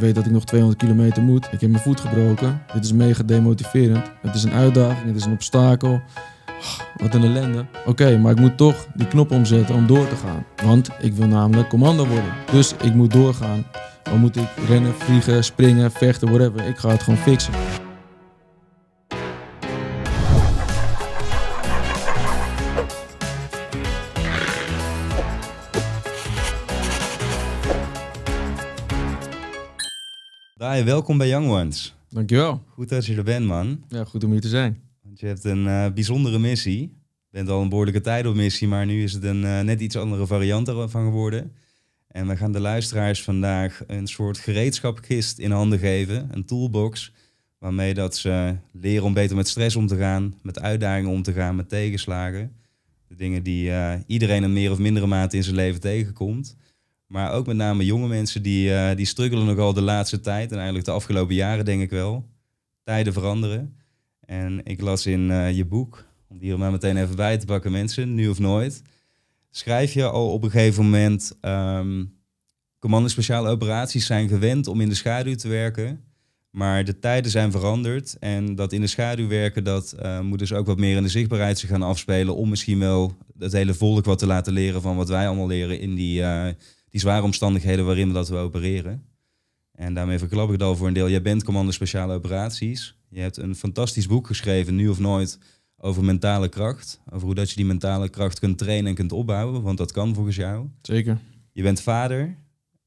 weet dat ik nog 200 kilometer moet. Ik heb mijn voet gebroken. Dit is mega demotiverend. Het is een uitdaging, het is een obstakel. Oh, wat een ellende. Oké, maar ik moet toch die knop omzetten om door te gaan. Want ik wil namelijk commando worden. Dus ik moet doorgaan. Dan moet ik rennen, vliegen, springen, vechten, whatever. Ik ga het gewoon fixen. Dai, welkom bij Young Ones. Dankjewel. Goed dat je er bent, man. Ja, goed om hier te zijn. Want je hebt een eh, bijzondere missie. Je bent al een behoorlijke tijd op missie, maar nu is het een eh, net iets andere variant ervan geworden. En we gaan de luisteraars vandaag een soort gereedschapkist in handen geven, een toolbox, waarmee dat ze leren om beter met stress om te gaan, met uitdagingen om te gaan, met tegenslagen. De dingen die eh, iedereen in meer of mindere mate in zijn leven tegenkomt. Maar ook met name jonge mensen die, eh, die struggelen nogal de laatste tijd en eigenlijk de afgelopen jaren denk ik wel. Tijden veranderen. En ik las in eh, je boek, om die er maar meteen even bij te pakken mensen, nu of nooit. Schrijf je al op een gegeven moment, um, commando speciale operaties zijn gewend om in de schaduw te werken. Maar de tijden zijn veranderd en dat in de schaduw werken, dat uh, moet dus ook wat meer in de zichtbaarheid zich gaan afspelen. Om misschien wel het hele volk wat te laten leren van wat wij allemaal leren in die, uh, die zware omstandigheden waarin we dat we opereren. En daarmee verklap ik het al voor een deel. Jij bent commando speciale operaties. Je hebt een fantastisch boek geschreven, Nu of Nooit, over mentale kracht. Over hoe dat je die mentale kracht kunt trainen en kunt opbouwen. Want dat kan volgens jou. Zeker. Je bent vader.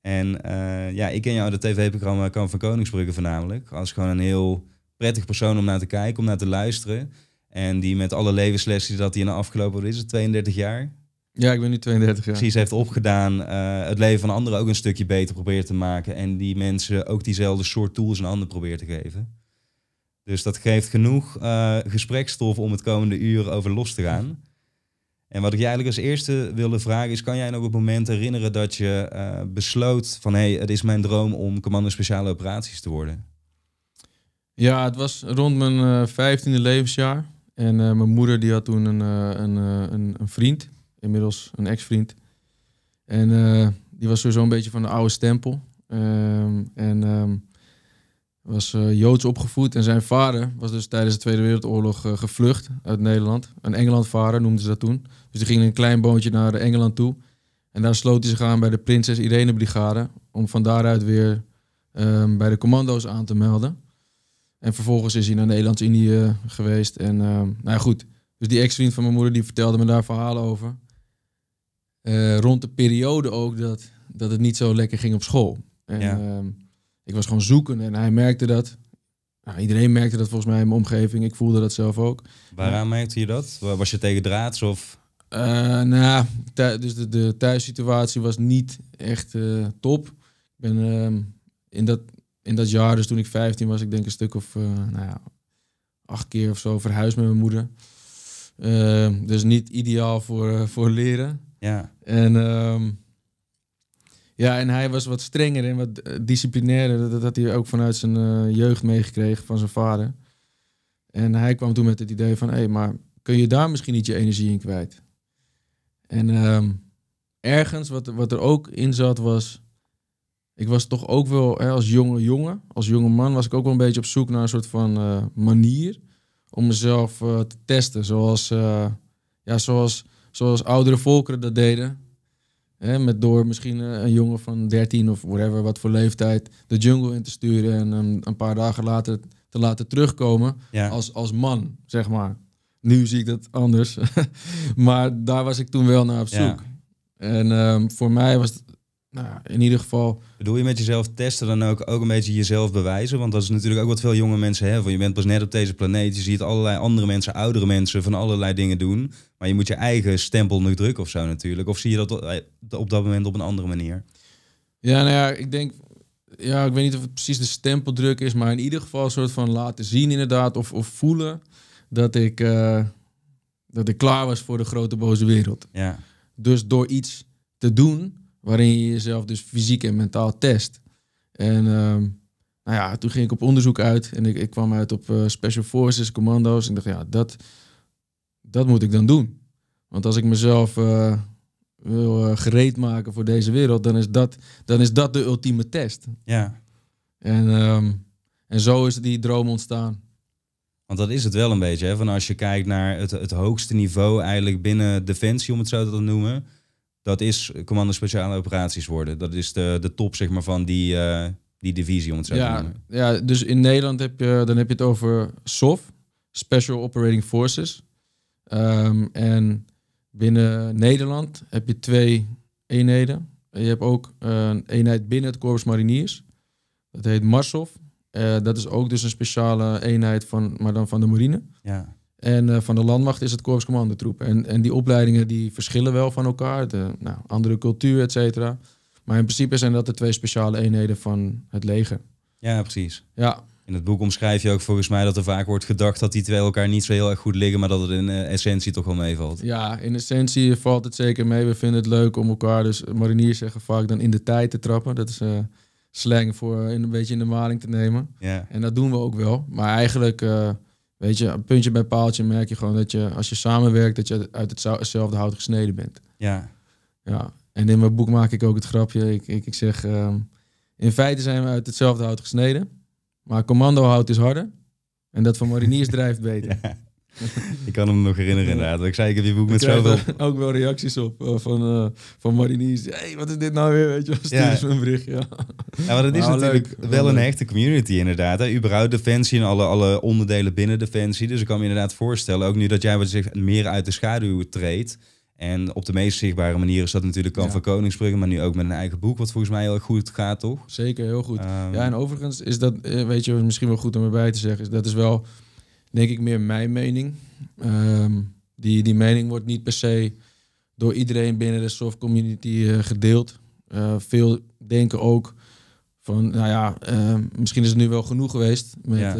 En uh, ja, ik ken jou de tv-programma Kan van Koningsbrugge voornamelijk. Als gewoon een heel prettig persoon om naar te kijken, om naar te luisteren. En die met alle levenslessen dat hij in de afgelopen, is het, 32 jaar? Ja, ik ben nu 32 jaar. Precies, heeft opgedaan. Uh, het leven van anderen ook een stukje beter probeert te maken. En die mensen ook diezelfde soort tools aan anderen probeert te geven. Dus dat geeft genoeg uh, gesprekstof om het komende uur over los te gaan. En wat ik je eigenlijk als eerste wilde vragen is, kan jij nog op het moment herinneren dat je uh, besloot van hé, hey, het is mijn droom om commando speciale operaties te worden? Ja, het was rond mijn vijftiende levensjaar. En mijn moeder die had toen een, een, een, een, vriend, inmiddels een ex-vriend. En die was sowieso een beetje van de oude stempel. Ehm, en um, was uh, Joods opgevoed en zijn vader was dus tijdens de Tweede Wereldoorlog uh, gevlucht uit Nederland. Een Engelandvader noemden ze dat toen. Dus die ging een klein boontje naar Engeland toe. En daar sloot hij zich aan bij de Prinses Irene Brigade. Om van daaruit weer um, bij de commando's aan te melden. En vervolgens is hij naar Nederlands-Indië geweest. En nou ja, goed. Dus die ex-vriend van mijn moeder die vertelde me daar verhalen over. Uh, rond de periode ook dat, dat het niet zo lekker ging op school. En, Ja. um, ik was gewoon zoeken en hij merkte dat. Nou, iedereen merkte dat volgens mij in mijn omgeving. Ik voelde dat zelf ook. Waaraan merkte je dat? Was je tegen draads of? Uh, nou, dus de, de thuissituatie was niet echt uh, top. Ik ben uh, in, dat, in dat jaar, dus toen ik 15 was, ik denk een stuk of nou ja, acht keer of zo verhuisd met mijn moeder. Ehm, dus niet ideaal voor, voor leren. Ja. En um, ja, en hij was wat strenger en wat uh, disciplinairder. Dat, had hij ook vanuit zijn uh, jeugd meegekregen van zijn vader. En hij kwam toen met het idee van, hé, hey, maar kun je daar misschien niet je energie in kwijt? En um, ergens, wat, wat er ook in zat, was... Ik was toch ook wel, hè, als jonge jongen, als jonge man... was ik ook wel een beetje op zoek naar een soort van uh, manier... om mezelf te testen, zoals, ja, zoals, zoals oudere volkeren dat deden... Hè, met door misschien een jongen van 13 of whatever, wat voor leeftijd, de jungle in te sturen en um, een paar dagen later te laten terugkomen ja. als, als man, zeg maar. Nu zie ik dat anders. maar daar was ik toen wel naar op zoek. Ja. En um, voor mij was het nou, in ieder geval. Bedoel je met jezelf testen dan ook, ook een beetje jezelf bewijzen? Want dat is natuurlijk ook wat veel jonge mensen hebben. Je bent pas net op deze planeet. Je ziet allerlei andere mensen, oudere mensen van allerlei dingen doen. Maar je moet je eigen stempel nu drukken of zo natuurlijk. Of zie je dat op dat moment op een andere manier? Ja, nou ja, ik denk. Ja, ik weet niet of het precies de stempeldruk is, maar in ieder geval een soort van laten zien inderdaad. Of, of voelen dat ik, uh, dat ik klaar was voor de grote boze wereld. Ja. Dus door iets te doen waarin je jezelf dus fysiek en mentaal test. En um, nou ja, toen ging ik op onderzoek uit en ik, ik kwam uit op uh, Special Forces, commando's. En dacht, ja, dat, dat moet ik dan doen. Want als ik mezelf uh, wil uh, gereed maken voor deze wereld, dan is, dat, dan is dat de ultieme test. Ja. En, ehm, en zo is die droom ontstaan. Want dat is het wel een beetje. Hè? Van als je kijkt naar het, het hoogste niveau eigenlijk binnen Defensie, om het zo te noemen. Dat is commando speciale operaties worden. Dat is de, de top zeg maar, van die, eh, die divisie, om het zo te Ja, noemen. ja, dus in Nederland heb je, dan heb je het over SOF, Special Operating Forces. Ehm, en binnen Nederland heb je twee eenheden. En je hebt ook een eenheid binnen het Corps Mariniers. Dat heet Marsov. Eh, dat is ook dus een speciale eenheid van, maar dan van de marine. Ja. En eh, van de landmacht is het Korps Commandotroep. En, en die opleidingen die verschillen wel van elkaar. De, nou, andere cultuur, et cetera. Maar in principe zijn dat de twee speciale eenheden van het leger. ja, precies. Ja, In het boek omschrijf je ook volgens mij dat er vaak wordt gedacht dat die twee elkaar niet zo heel erg goed liggen, maar dat het in eh, essentie toch wel meevalt. ja, in essentie valt het zeker mee. We vinden het leuk om elkaar, dus mariniers zeggen vaak dan in de tijd te trappen. Dat is eh, slang voor een beetje in de maling te nemen. Ja, En dat doen we ook wel. Maar eigenlijk, eh, weet je, puntje bij paaltje merk je gewoon dat je, als je samenwerkt, dat je uit hetzelfde hout gesneden bent. ja, Ja, en in mijn boek maak ik ook het grapje. Ik, ik, ik zeg, ehm, in feite zijn we uit hetzelfde hout gesneden. Maar commandohout is harder. En dat van mariniers drijft beter. ja. Ik kan hem nog herinneren inderdaad. Ik zei, ik heb je boek met Ik zoveel... ook wel reacties op eh, van, eh, van mariniers. Hé, hey, wat is dit nou weer? Weet je, sturen Ja. een bericht. Ja. Ja, maar dat is Nou, natuurlijk leuk. wel een hechte community inderdaad. Hè? Überhaupt Defensie en alle, alle onderdelen binnen Defensie. Dus ik kan me inderdaad voorstellen, ook nu dat jij wat zegt, meer uit de schaduw treedt. En op de meest zichtbare manier is dat natuurlijk kan Ja. van Koningsbrugge, maar nu ook met een eigen boek, wat volgens mij heel goed gaat, toch? Zeker, heel goed. Ehm, Ja, en overigens is dat, eh, weet je, misschien wel goed om erbij te zeggen, is dat is wel, denk ik, meer mijn mening. Ehm, die, die mening wordt niet per se door iedereen binnen de soft community eh, gedeeld. Eh, veel denken ook van, nou ja, ehm, misschien is het nu wel genoeg geweest met Ja.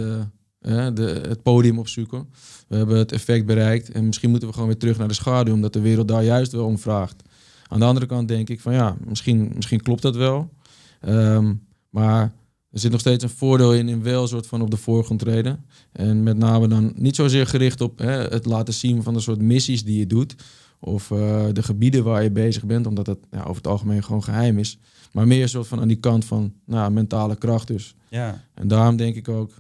eh, de, het podium opzoeken. We hebben het effect bereikt en misschien moeten we gewoon weer terug naar de schaduw, omdat de wereld daar juist wel om vraagt. Aan de andere kant denk ik van ja, misschien, misschien klopt dat wel. Ehm, maar er zit nog steeds een voordeel in, in wel een soort van op de voorgrond treden. En met name dan niet zozeer gericht op hè, het laten zien van de soort missies die je doet. Of eh, de gebieden waar je bezig bent, omdat het ja, over het algemeen gewoon geheim is. Maar meer een soort van aan die kant van nou, mentale kracht dus. ja, En daarom denk ik ook,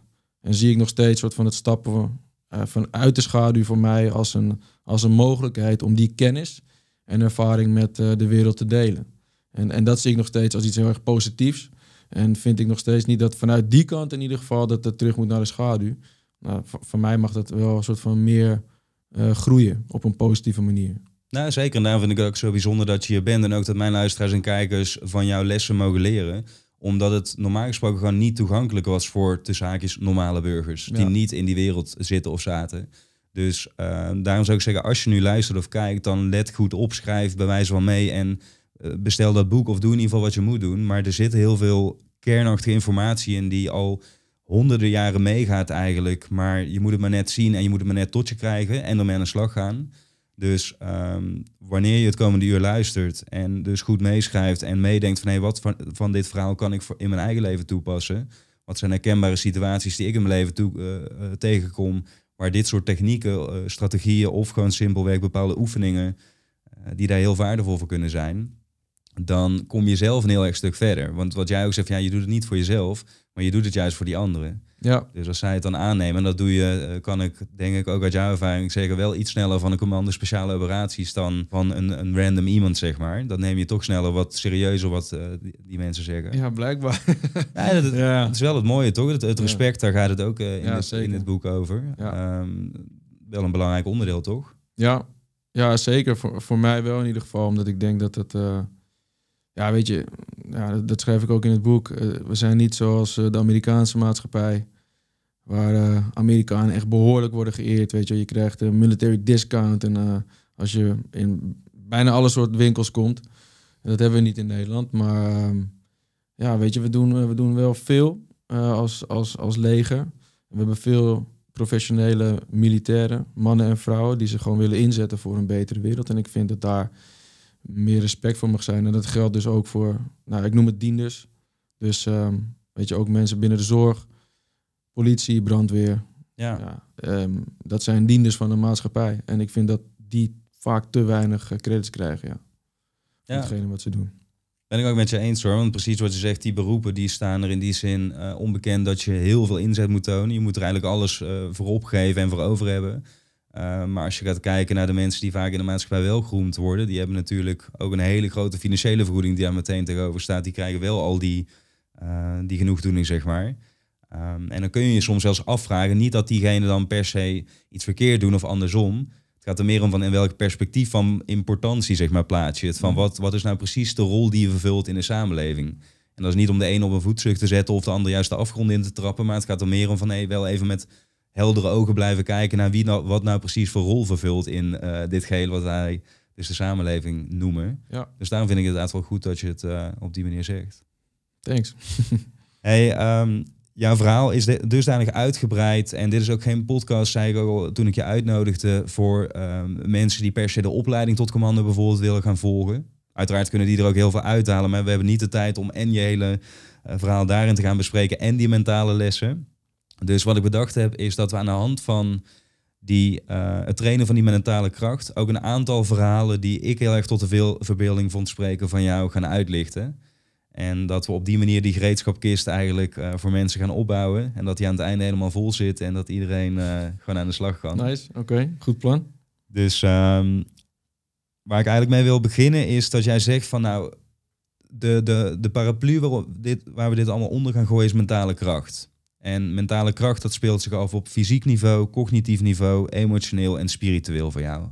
en zie ik nog steeds soort van het stappen eh, vanuit de schaduw voor mij als een, als een mogelijkheid om die kennis en ervaring met eh, de wereld te delen. En, en dat zie ik nog steeds als iets heel erg positiefs. En vind ik nog steeds niet dat vanuit die kant in ieder geval dat het terug moet naar de schaduw. Nou, voor, mij mag dat wel een soort van meer eh, groeien op een positieve manier. Nou, zeker. En daarom vind ik het ook zo bijzonder dat je hier bent. En ook dat mijn luisteraars en kijkers van jouw lessen mogen leren. Omdat het normaal gesproken gewoon niet toegankelijk was voor tussen haakjes normale burgers. Die niet in die wereld zitten of zaten. Dus eh, daarom zou ik zeggen, als je nu luistert of kijkt, dan let goed op, schrijf bij wijze van mee. En eh, bestel dat boek of doe in ieder geval wat je moet doen. Maar er zit heel veel kernachtige informatie in die al honderden jaren meegaat eigenlijk. Maar je moet het maar net zien en je moet het maar net tot je krijgen en ermee aan de slag gaan. Dus ehm, wanneer je het komende uur luistert en dus goed meeschrijft en meedenkt van hé, wat van, van dit verhaal kan ik in mijn eigen leven toepassen? Wat zijn herkenbare situaties die ik in mijn leven toe, eh, eh, tegenkom, waar dit soort technieken, eh, strategieën of gewoon simpelweg bepaalde oefeningen, die daar heel waardevol voor kunnen zijn, dan kom je zelf een heel erg stuk verder. Want wat jij ook zegt, ja, je doet het niet voor jezelf, maar je doet het juist voor die anderen. Ja, Dus als zij het dan aannemen, en dat doe je, eh, kan ik denk ik ook uit jouw ervaring zeggen, wel iets sneller van een commando speciale operaties dan van een, een random iemand, zeg maar. Dat neem je toch sneller wat serieuzer, wat eh, die, die mensen zeggen. ja blijkbaar. Ja, dat, ja. is wel het mooie, toch? Het, het respect, daar gaat het ook eh, in, het, in het boek over. Ja. Ehm, wel een belangrijk onderdeel, toch? Ja, ja zeker. Voor, voor mij wel in ieder geval. Omdat ik denk dat het... ja, weet je, ja, dat, schrijf ik ook in het boek. Eh, we zijn niet zoals eh, de Amerikaanse maatschappij... waar eh, Amerikanen echt behoorlijk worden geëerd. Weet je, je krijgt een military discount. En als je in bijna alle soorten winkels komt... Dat hebben we niet in Nederland. Maar ehm, ja, weet je, we doen, we doen wel veel als, als, als leger. We hebben veel professionele militairen, mannen en vrouwen, die zich gewoon willen inzetten voor een betere wereld. En ik vind dat daar meer respect voor mag zijn. En dat geldt dus ook voor, nou, ik noem het dienders. Dus ehm, weet je, ook mensen binnen de zorg, politie, brandweer. Ja. Ja, ehm, dat zijn dienders van de maatschappij. En ik vind dat die vaak te weinig eh, credits krijgen, ja. Voor Ja. hetgene wat ze doen. Ben ik ook met je eens hoor. Want precies wat je zegt, die beroepen die staan er in die zin uh, onbekend dat je heel veel inzet moet tonen. Je moet er eigenlijk alles uh, voor opgeven en voor over hebben. Uh, maar als je gaat kijken naar de mensen die vaak in de maatschappij wel geroemd worden, die hebben natuurlijk ook een hele grote financiële vergoeding die daar meteen tegenover staat. Die krijgen wel al die, die genoegdoening, zeg maar. Um, en dan kun je je soms zelfs afvragen, niet dat diegene dan per se iets verkeerd doen of andersom. Het gaat er meer om van in welk perspectief van importantie zeg maar, plaats je het. Van wat, wat is nou precies de rol die je vervult in de samenleving? En dat is niet om de een op een voetstuk te zetten of de ander juist de afgrond in te trappen. Maar het gaat er meer om van hey, wel even met heldere ogen blijven kijken naar wie nou, wat nou precies voor rol vervult in uh, dit geheel wat wij dus de samenleving noemen. Ja. Dus daarom vind ik het inderdaad wel goed dat je het uh, op die manier zegt. Thanks. hey, um, jouw verhaal is dusdanig uitgebreid. En dit is ook geen podcast, zei ik ook al toen ik je uitnodigde, voor um, mensen die per se de opleiding tot commando bijvoorbeeld willen gaan volgen. Uiteraard kunnen die er ook heel veel uithalen, maar we hebben niet de tijd om en je hele uh, verhaal daarin te gaan bespreken en die mentale lessen. Dus wat ik bedacht heb, is dat we aan de hand van die, uh, het trainen van die mentale kracht ook een aantal verhalen die ik heel erg tot de veel verbeelding vond spreken van jou gaan uitlichten. En dat we op die manier die gereedschapkist eigenlijk uh, voor mensen gaan opbouwen. En dat die aan het einde helemaal vol zit en dat iedereen uh, gewoon aan de slag kan. Nice, oké, goed plan. Dus um, waar ik eigenlijk mee wil beginnen is dat jij zegt van nou, de, de, de paraplu waar, dit, waar we dit allemaal onder gaan gooien is mentale kracht. En mentale kracht dat speelt zich af op fysiek niveau, cognitief niveau, emotioneel en spiritueel voor jou.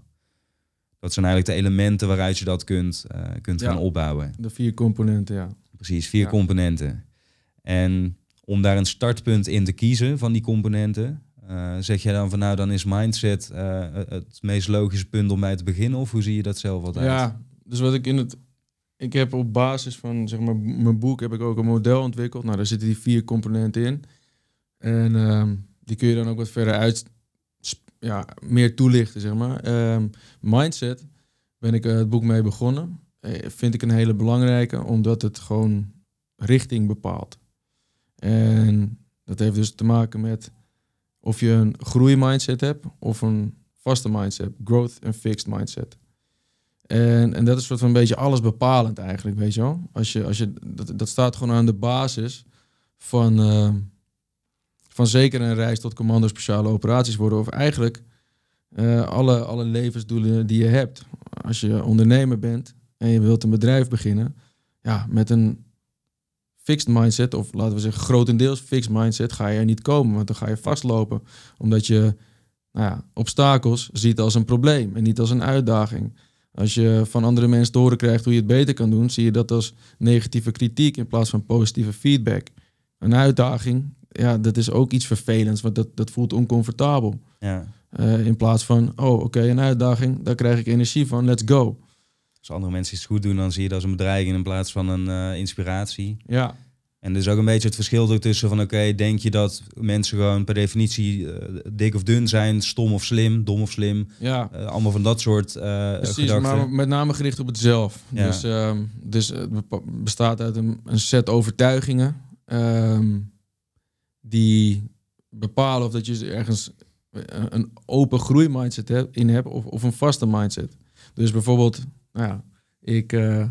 Dat zijn eigenlijk de elementen waaruit je dat kunt, uh, kunt ja, gaan opbouwen. De vier componenten, ja. Precies, vier componenten. En om daar een startpunt in te kiezen van die componenten, uh, zeg jij dan van nou, dan is mindset uh, het meest logische punt om bij te beginnen? Of hoe zie je dat zelf altijd? Ja, dus wat ik in het. Ik heb op basis van zeg maar, mijn boek heb ik ook een model ontwikkeld. Nou, daar zitten die vier componenten in. En uh, die kun je dan ook wat verder uit, ja, meer toelichten, zeg maar. Ehm, mindset ben ik het boek mee begonnen. Eh, vind ik een hele belangrijke, omdat het gewoon richting bepaalt. En dat heeft dus te maken met of je een groeimindset hebt of een vaste mindset, growth en fixed mindset. En, en dat is soort van een beetje alles bepalend eigenlijk, weet je wel. Als je, als je, dat, dat staat gewoon aan de basis van, uh, van zeker een reis tot commando speciale operaties worden. Of eigenlijk uh, alle, alle levensdoelen die je hebt. Als je ondernemer bent, en je wilt een bedrijf beginnen, ja, met een fixed mindset, of laten we zeggen grotendeels fixed mindset, ga je er niet komen. Want dan ga je vastlopen, omdat je nou ja, obstakels ziet als een probleem en niet als een uitdaging. Als je van andere mensen te horen krijgt hoe je het beter kan doen, zie je dat als negatieve kritiek in plaats van positieve feedback. Een uitdaging, ja, dat is ook iets vervelends, want dat, dat voelt oncomfortabel. Ja. Uh, in plaats van, oh oké, okay, een uitdaging, daar krijg ik energie van, let's go. Als andere mensen iets goed doen, dan zie je dat als een bedreiging in plaats van een uh, inspiratie. Ja. En er is ook een beetje het verschil tussen van oké, denk je dat mensen gewoon per definitie uh, dik of dun zijn, stom of slim, dom of slim. Ja. Uh, allemaal van dat soort uh, Precies, gedachten. maar met name gericht op het zelf. Ja. Dus, um, dus het bestaat uit een, een set overtuigingen um, die bepalen of dat je ergens een open groeimindset in hebt of, of een vaste mindset. Dus bijvoorbeeld nou ja, ik, uh,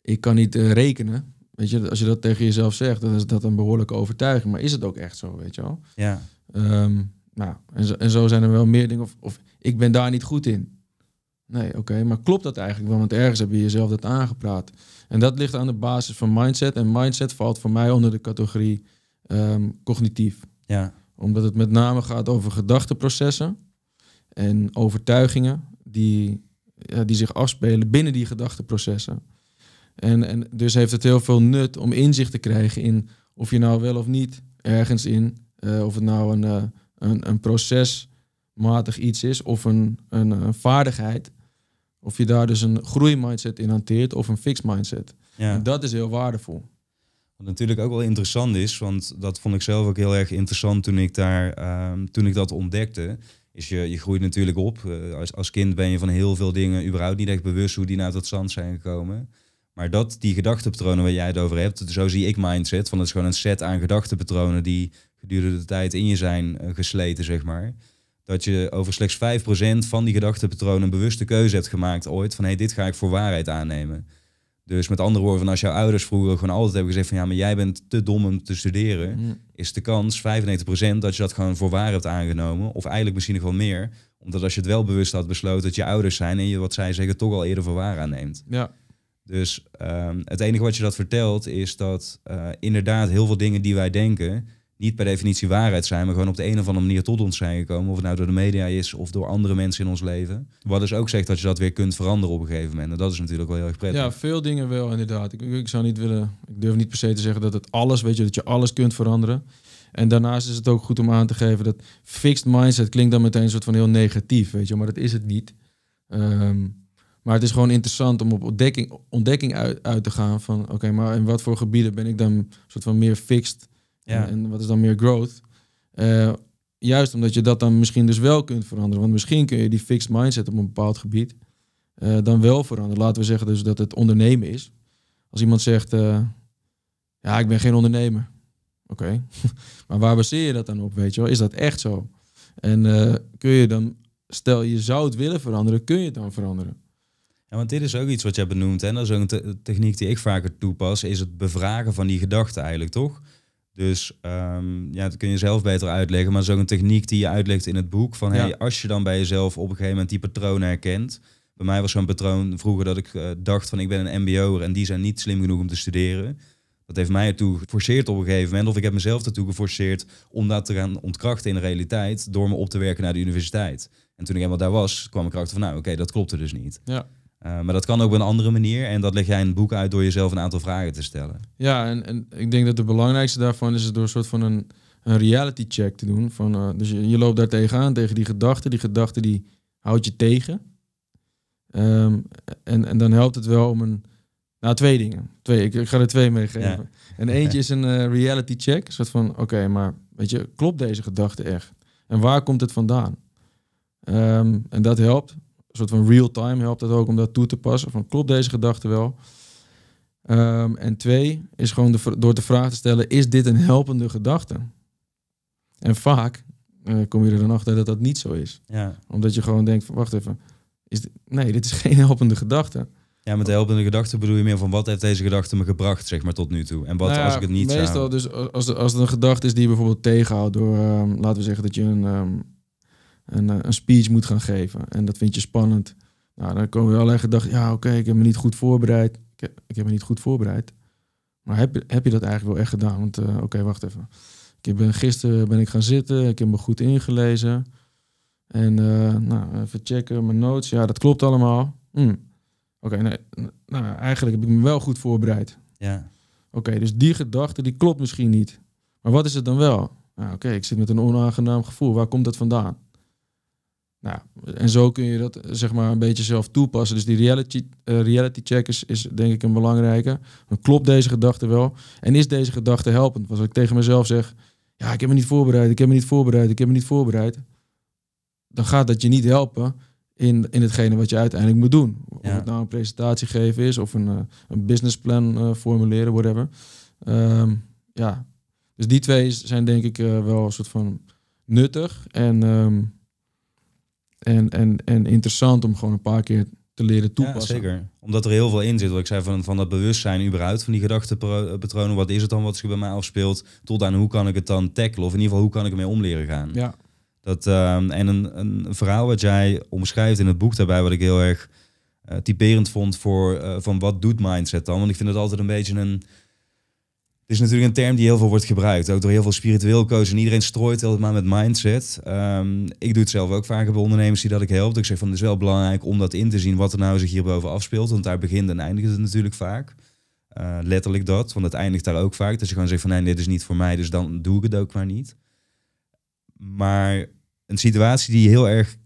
ik kan niet uh, rekenen. Weet je, als je dat tegen jezelf zegt, dan is dat een behoorlijke overtuiging. Maar is het ook echt zo, weet je wel? Ja. Um, nou, en zo, en zo zijn er wel meer dingen. Of, of ik ben daar niet goed in. Nee, oké, okay, maar klopt dat eigenlijk wel? Want ergens heb je jezelf dat aangepraat. En dat ligt aan de basis van mindset. En mindset valt voor mij onder de categorie um, cognitief. Ja. Omdat het met name gaat over gedachteprocessen en overtuigingen die ja, die zich afspelen binnen die gedachteprocessen. En, en dus heeft het heel veel nut om inzicht te krijgen in of je nou wel of niet ergens in, uh, of het nou een, uh, een, een procesmatig iets is of een, een, een, vaardigheid, of je daar dus een groeimindset in hanteert of een fixed mindset. Ja. En dat is heel waardevol. Wat natuurlijk ook wel interessant is, want dat vond ik zelf ook heel erg interessant toen ik, daar, uh, toen ik dat ontdekte is je, je groeit natuurlijk op. Uh, als, als kind ben je van heel veel dingen überhaupt niet echt bewust hoe die nou tot stand zijn gekomen. Maar dat die gedachtepatronen waar jij het over hebt, zo zie ik mindset. Van het is gewoon een set aan gedachtepatronen die gedurende de tijd in je zijn uh, gesleten, zeg maar. Dat je over slechts 5% van die gedachtepatronen een bewuste keuze hebt gemaakt ooit. Van hé, hey, dit ga ik voor waarheid aannemen. Dus met andere woorden, van als jouw ouders vroeger gewoon altijd hebben gezegd van ja, maar jij bent te dom om te studeren, Mm. is de kans 95% dat je dat gewoon voor waar hebt aangenomen. Of eigenlijk misschien nog wel meer. Omdat als je het wel bewust had besloten dat je ouders zijn en je wat zij zeggen toch al eerder voor waar aanneemt. Ja, Dus ehm, het enige wat je dat vertelt is dat eh, inderdaad heel veel dingen die wij denken niet per definitie waarheid zijn, maar gewoon op de een of andere manier tot ons zijn gekomen. Of het nou door de media is of door andere mensen in ons leven. Wat dus ook zegt dat je dat weer kunt veranderen op een gegeven moment. En dat is natuurlijk wel heel erg prettig. ja, veel dingen wel inderdaad. Ik, zou niet willen, ik durf niet per se te zeggen dat het alles, weet je, dat je alles kunt veranderen. En daarnaast is het ook goed om aan te geven dat fixed mindset klinkt dan meteen een soort van heel negatief, weet je, maar dat is het niet. Ehm, maar het is gewoon interessant om op ontdekking, ontdekking uit, uit te gaan van, oké, maar in wat voor gebieden ben ik dan een soort van meer fixed Ja. en, en wat is dan meer growth? Eh, juist omdat je dat dan misschien dus wel kunt veranderen. Want misschien kun je die fixed mindset op een bepaald gebied eh, dan wel veranderen. Laten we zeggen dus dat het ondernemen is. Als iemand zegt, eh, ja, ik ben geen ondernemer. Oké, maar waar baseer je dat dan op, weet je wel? Is dat echt zo? En kun je dan, stel je zou het willen veranderen, kun je het dan veranderen? Ja, want dit is ook iets wat jij benoemt. En dat is ook een te- techniek die ik vaker toepas, is het bevragen van die gedachten eigenlijk, toch? Dus ehm, ja, dat kun je zelf beter uitleggen. Maar het is ook een techniek die je uitlegt in het boek. Van Ja. hey, als je dan bij jezelf op een gegeven moment die patronen herkent. Bij mij was zo'n patroon vroeger dat ik eh, dacht van ik ben een mbo'er en die zijn niet slim genoeg om te studeren. Dat heeft mij ertoe geforceerd op een gegeven moment. Of ik heb mezelf ertoe geforceerd om dat te gaan ontkrachten in de realiteit. Door me op te werken naar de universiteit. En toen ik eenmaal daar was, kwam ik erachter van nou oké, dat klopte dus niet. Ja. Uh, maar dat kan ook op een andere manier. En dat leg jij in het boek uit door jezelf een aantal vragen te stellen. Ja, en, en ik denk dat de belangrijkste daarvan is door een soort van een, een reality check te doen. Van, eh, dus je, je loopt daar tegenaan, tegen die gedachten. Die gedachten die houdt je tegen. Ehm, en, en dan helpt het wel om een... Nou, twee dingen. Twee, ik, ik ga er twee meegeven. Ja. En eentje is een eh, reality check. Een soort van, oké, maar weet je, klopt deze gedachte echt? En waar komt het vandaan? Ehm, en dat helpt. Een soort van real time helpt het ook om dat toe te passen. Van, klopt deze gedachte wel? Ehm, en twee is gewoon de, door de vraag te stellen: is dit een helpende gedachte? En vaak eh, kom je er dan achter dat dat niet zo is. Ja. Omdat je gewoon denkt: van, wacht even, is dit, nee, dit is geen helpende gedachte. ja, met de helpende gedachte bedoel je meer van wat heeft deze gedachte me gebracht, zeg maar, tot nu toe. En wat Nou ja, als ik het niet meestal zou... dus als, als het een gedachte is die je bijvoorbeeld tegenhoudt door, ehm, laten we zeggen dat je een, ehm, een, eh, een speech moet gaan geven en dat vind je spannend. Nou, dan komen er allerlei gedachten. Ja, oké, ik heb me niet goed voorbereid. Ik heb, ik heb me niet goed voorbereid. Maar heb, je- heb je dat eigenlijk wel echt gedaan? Want eh, oké, wacht even. Ik ben gisteren ben ik gaan zitten. Ik heb me goed ingelezen. En eh, nou, even checken mijn notes. Ja, dat klopt allemaal. Hm. Oké, nee, nou, eigenlijk heb ik me wel goed voorbereid. Ja. Oké, dus die gedachte die klopt misschien niet. Maar wat is het dan wel? Nou, Oké, ik zit met een onaangenaam gevoel. Waar komt dat vandaan? Nou, en zo kun je dat zeg maar een beetje zelf toepassen. Dus die reality, eh, reality check is, is denk ik een belangrijke. Dan klopt deze gedachte wel? En is deze gedachte helpend? Want als ik tegen mezelf zeg, ja, ik heb me niet voorbereid, ik heb me niet voorbereid, ik heb me niet voorbereid. Dan gaat dat je niet helpen in, in hetgene wat je uiteindelijk moet doen. Of Ja. het nou een presentatie geven is of een, eh, een businessplan eh, formuleren, whatever. Ehm, ja, dus die twee zijn denk ik wel een soort van nuttig en, ehm, en, en, en interessant om gewoon een paar keer te leren ja, toepassen. zeker. Omdat er heel veel in zit. Wat ik zei van, van dat bewustzijn überhaupt, van die gedachtepatronen. Wat is het dan wat zich bij mij afspeelt? Tot aan hoe kan ik het dan tackelen? Of in ieder geval, hoe kan ik ermee om leren gaan? Ja, Dat, ehm, en een, een verhaal wat jij omschrijft in het boek daarbij, wat ik heel erg eh, typerend vond voor eh, van wat doet mindset dan? Want ik vind het altijd een beetje een. Het is natuurlijk een term die heel veel wordt gebruikt, ook door heel veel spiritueel coaches. En iedereen strooit altijd maar met mindset. Ehm, ik doe het zelf ook vaak bij ondernemers die dat ik help. Ik zeg van het is wel belangrijk om dat in te zien wat er nou zich hierboven afspeelt. Want daar begint en eindigt het natuurlijk vaak. Eh, letterlijk dat, want het eindigt daar ook vaak. Dat je gewoon zegt van nee, dit is niet voor mij, dus dan doe ik het ook maar niet. Maar een situatie die heel erg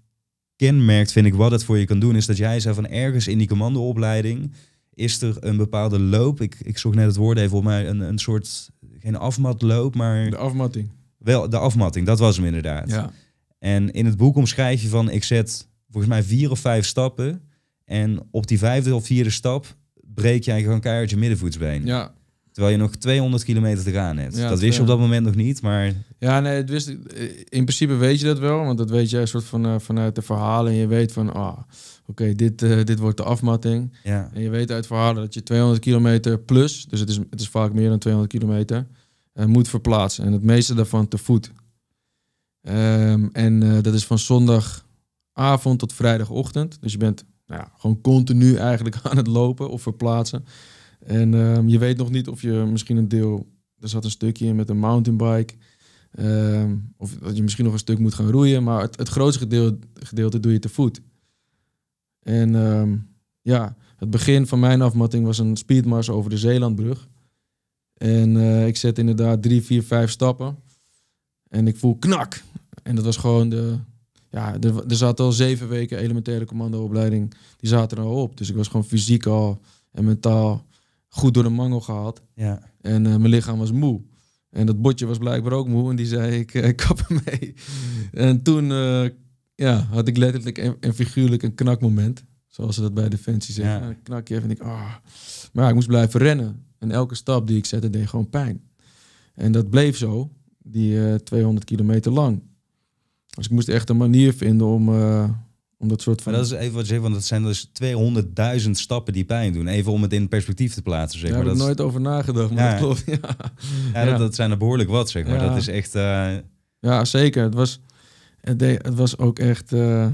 kenmerkt, vind ik, wat het voor je kan doen, is dat jij zei van ergens in die commandoopleiding is er een bepaalde loop. Ik, ik zocht net het woord even op mij, een, een soort, geen afmatloop, maar de afmatting. wel de afmatting. Dat was hem inderdaad. Ja, En in het boek omschrijf je van, ik zet volgens mij vier of vijf stappen en op die vijfde of vierde stap breek jij gewoon keihard je middenvoetsbeen. ja. Terwijl je nog 200 kilometer te gaan hebt. Ja, dat wist je op dat moment nog niet, maar Ja, nee, het wist, in principe weet je dat wel, want dat weet jij soort van, eh, vanuit de verhalen. En je weet van, ah, oké, dit, eh, dit wordt de afmatting. ja. En je weet uit verhalen dat je 200 kilometer plus, dus het is, het is vaak meer dan 200 kilometer, eh, moet verplaatsen. En het meeste daarvan te voet. Ehm, en eh, dat is van zondagavond tot vrijdagochtend. Dus je bent nou ja, gewoon continu eigenlijk aan het lopen of verplaatsen. En ehm, je weet nog niet of je misschien een deel, er zat een stukje in met een mountainbike. ehm, of dat je misschien nog een stuk moet gaan roeien. Maar het, het grootste gedeelte, gedeelte doe je te voet. En ehm, ja, het begin van mijn afmatting was een speedmars over de Zeelandbrug. En eh, ik zet inderdaad drie, vier, vijf stappen. En ik voel knak. En dat was gewoon de... Ja, er, er zat al zeven weken elementaire commandoopleiding. Die zaten er al op. Dus ik was gewoon fysiek al en mentaal goed door de mangel gehaald. ja. En eh, mijn lichaam was moe. En dat botje was blijkbaar ook moe. En die zei, ik, eh, ik kap ermee. En toen eh, ja, had ik letterlijk en, en figuurlijk een knakmoment. Zoals ze dat bij Defensie zeggen. Ja. Een knakje even en ik, ah. Maar ja, ik moest blijven rennen. En elke stap die ik zette deed gewoon pijn. En dat bleef zo, die eh 200 kilometer lang. Dus ik moest echt een manier vinden om, eh, om dat soort van... Maar dat is even wat je zegt, want dat zijn dus 200.000 stappen die pijn doen. Even om het in perspectief te plaatsen, zeg Daar maar. heb ik Dat, nooit over nagedacht, maar Ja. dat klopt. Ja, ja, ja. Dat, dat zijn er behoorlijk wat, zeg maar. Dat is echt... eh, Ja, zeker. Het was, het, het was ook echt, eh,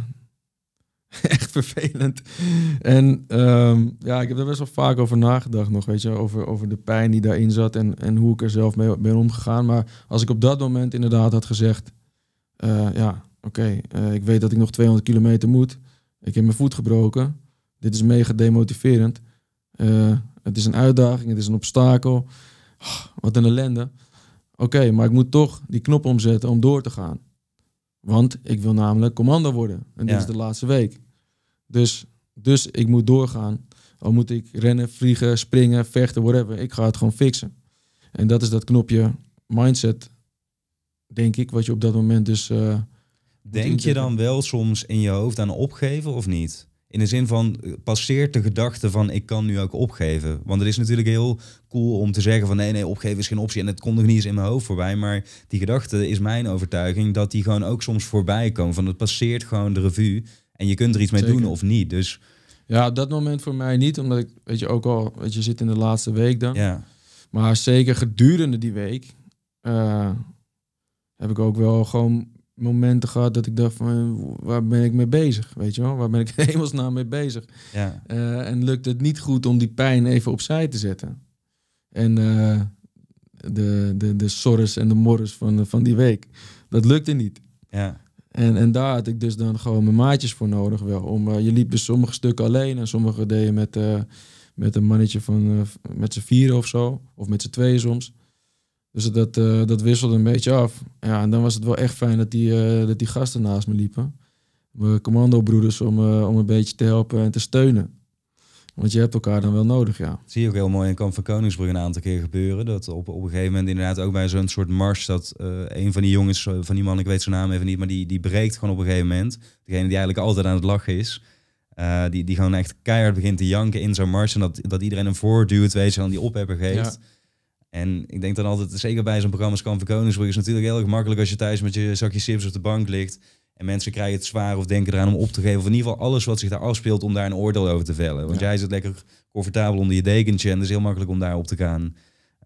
echt vervelend. En ehm, ja, ik heb er best wel vaak over nagedacht nog, weet je, over, over de pijn die daarin zat en, en hoe ik er zelf mee ben omgegaan. Maar als ik op dat moment inderdaad had gezegd, eh, ja, oké, eh, ik weet dat ik nog 200 kilometer moet. Ik heb mijn voet gebroken. Dit is mega demotiverend. Het is een uitdaging, het is een obstakel. Ah, wat een ellende. Oké, maar ik moet toch die knop omzetten om door te gaan. Want ik wil namelijk commando worden. En dit Ja. is de laatste week. Dus, dus ik moet doorgaan. Al moet ik rennen, vliegen, springen, vechten, whatever. Ik ga het gewoon fixen. En dat is dat knopje mindset, denk ik, wat je op dat moment dus... eh, Denk je dan wel soms in je hoofd aan opgeven of niet? In de zin van, eh, passeert de gedachte van ik kan nu ook opgeven? Want het is natuurlijk heel cool om te zeggen van nee, nee, opgeven is geen optie. En het komt nog niet eens in mijn hoofd voorbij. Maar die gedachte is mijn overtuiging dat die gewoon ook soms voorbij komen. Van het passeert gewoon de revue en je kunt er iets mee Zeker. doen of niet. Dus ja, op dat moment voor mij niet, omdat ik, weet je, ook al, weet je, zit in de laatste week dan. ja, Maar zeker gedurende die week eh, heb ik ook wel gewoon momenten gehad dat ik dacht van waar ben ik mee bezig, weet je wel? Waar ben ik hemelsnaam mee bezig? ja, Eh, en lukt het niet goed om die pijn even opzij te zetten. En eh, de, de, de sorres en de morres van, van die week, dat lukte niet. ja, En, en daar had ik dus dan gewoon mijn maatjes voor nodig wel. Om, eh, je liep dus sommige stukken alleen en sommige deden met, eh, met een mannetje van eh, met z'n vieren of zo. Of met z'n tweeën soms. Dus dat, eh, dat wisselde een beetje af. Ja, en dan was het wel echt fijn dat die, eh, dat die gasten naast me liepen. Mijn commandobroeders om, eh, om een beetje te helpen en te steunen. Want je hebt elkaar dan wel nodig, ja. zie je ook heel mooi in Kamp van Koningsbrug een aantal keer gebeuren. Dat op, op een gegeven moment inderdaad ook bij zo'n soort mars... dat een van die jongens, van die man, ik weet zijn naam even niet... maar die, die breekt gewoon op een gegeven moment. Degene die eigenlijk altijd aan het lachen is. die, die gewoon echt keihard begint te janken in zo'n mars... en dat, dat iedereen hem voorduwt, weet je, dan die ophebber geeft. En ik denk dan altijd, zeker bij zo'n programma als Kamp van Koningsbrug... is het natuurlijk heel erg makkelijk als je thuis met je zakje chips op de bank ligt... en mensen krijgen het zwaar of denken eraan om op te geven... of in ieder geval alles wat zich daar afspeelt om daar een oordeel over te vellen. Want Ja. jij zit lekker comfortabel onder je dekentje... en het is heel makkelijk om daar op te gaan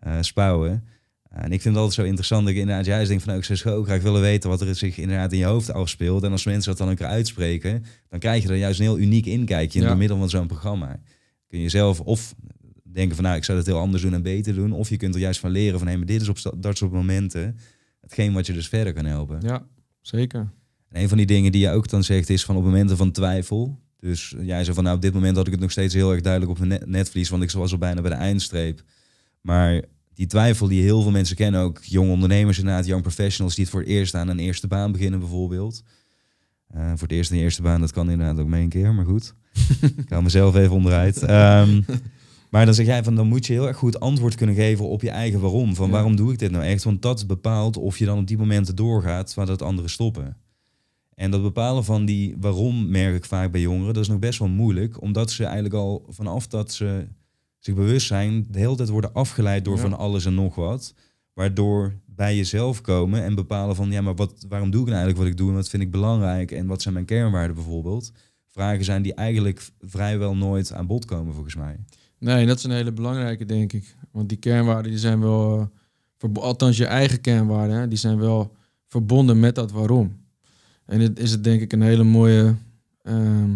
eh, spouwen. en ik vind het altijd zo interessant dat ik inderdaad juist denk van... nou, ik zou zo graag willen weten wat er zich inderdaad in je hoofd afspeelt. En als mensen dat dan keer uitspreken... dan krijg je er juist een heel uniek inkijkje in Ja. het middel van zo'n programma. Kun je zelf of denken van nou, ik zou dat heel anders doen en beter doen. Of je kunt er juist van leren van hé, maar dit is op dat soort momenten hetgeen wat je dus verder kan helpen. Ja, zeker. En een van die dingen die je ook dan zegt is van op momenten van twijfel. Dus jij zei van nou, op dit moment had ik het nog steeds heel erg duidelijk op mijn net- netvlies, want ik was al bijna bij de eindstreep. Maar die twijfel die heel veel mensen kennen, ook jonge ondernemers inderdaad, young professionals die het voor het eerst aan een eerste baan beginnen bijvoorbeeld. Eh, voor het eerst een eerste baan, dat kan inderdaad ook mee een keer, maar goed. ik hou mezelf even onderuit. Ehm, maar dan zeg jij van, dan moet je heel erg goed antwoord kunnen geven op je eigen waarom. Van Ja. waarom doe ik dit nou echt? Want dat bepaalt of je dan op die momenten doorgaat waar dat anderen stoppen. En dat bepalen van die waarom merk ik vaak bij jongeren, dat is nog best wel moeilijk. Omdat ze eigenlijk al vanaf dat ze zich bewust zijn, de hele tijd worden afgeleid door Ja. van alles en nog wat. Waardoor bij jezelf komen en bepalen van, ja, maar wat, waarom doe ik nou eigenlijk wat ik doe en wat vind ik belangrijk en wat zijn mijn kernwaarden bijvoorbeeld. Vragen zijn die eigenlijk vrijwel nooit aan bod komen volgens mij. Nee, dat is een hele belangrijke, denk ik. Want die kernwaarden die zijn wel, eh, althans je eigen kernwaarden, hè, die zijn wel verbonden met dat waarom. En dit is het denk ik een hele mooie ehm,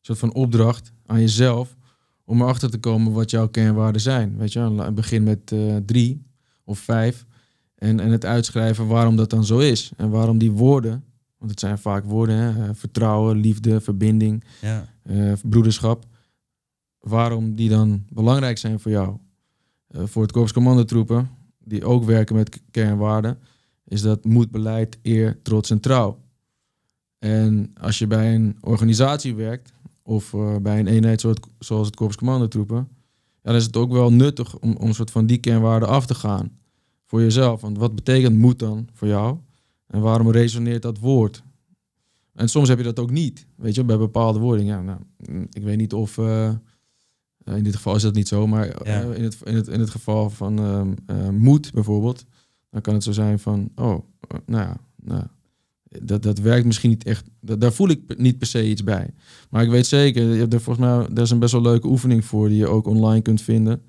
soort van opdracht aan jezelf om erachter te komen wat jouw kernwaarden zijn. Weet je, wel, begin met eh, drie of vijf en, en het uitschrijven waarom dat dan zo is. En waarom die woorden, want het zijn vaak woorden, hè, eh, vertrouwen, liefde, verbinding, Ja, broederschap, waarom die dan belangrijk zijn voor jou. Eh, voor het korps commandotroepen, die ook werken met kernwaarden, is dat moed, beleid, eer, trots en trouw. En als je bij een organisatie werkt, of eh, bij een eenheid zoals het korps commandotroepen, dan is het ook wel nuttig om, om soort van die kernwaarden af te gaan. Voor jezelf. Want wat betekent moed dan voor jou? En waarom resoneert dat woord? En soms heb je dat ook niet. Weet je, bij bepaalde woorden. Ja, nou, ik weet niet of. eh, in dit geval is dat niet zo, maar eh, Ja. in, het, in, het, in het geval van ehm, eh, moed bijvoorbeeld, dan kan het zo zijn van: oh, eh, nou ja, nou, dat, dat werkt misschien niet echt. Dat, daar voel ik niet per se iets bij. Maar ik weet zeker, je hebt er volgens mij daar is een best wel leuke oefening voor die je ook online kunt vinden.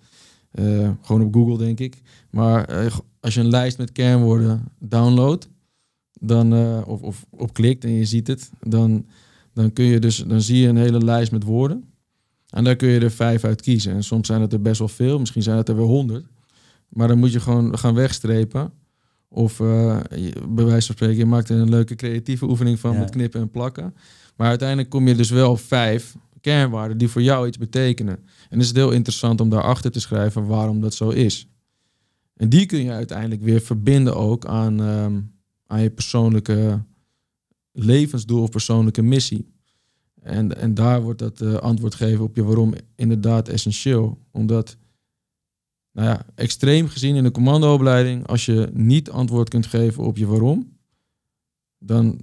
Eh, gewoon op Google, denk ik. Maar eh, als je een lijst met kernwoorden downloadt, dan, eh, of, of op klikt en je ziet het, dan, dan, kun je dus, dan zie je een hele lijst met woorden. En daar kun je er vijf uit kiezen. En soms zijn het er best wel veel, misschien zijn het er wel honderd. Maar dan moet je gewoon gaan wegstrepen. Of eh, bij wijze van spreken, je maakt er een leuke creatieve oefening van Ja. met knippen en plakken. Maar uiteindelijk kom je dus wel op vijf kernwaarden die voor jou iets betekenen. En is het heel interessant om daarachter te schrijven waarom dat zo is. En die kun je uiteindelijk weer verbinden ook aan, ehm, aan je persoonlijke levensdoel of persoonlijke missie. En, en daar wordt dat eh, antwoord geven op je waarom inderdaad essentieel. Omdat, nou ja, extreem gezien in de commandoopleiding, als je niet antwoord kunt geven op je waarom, dan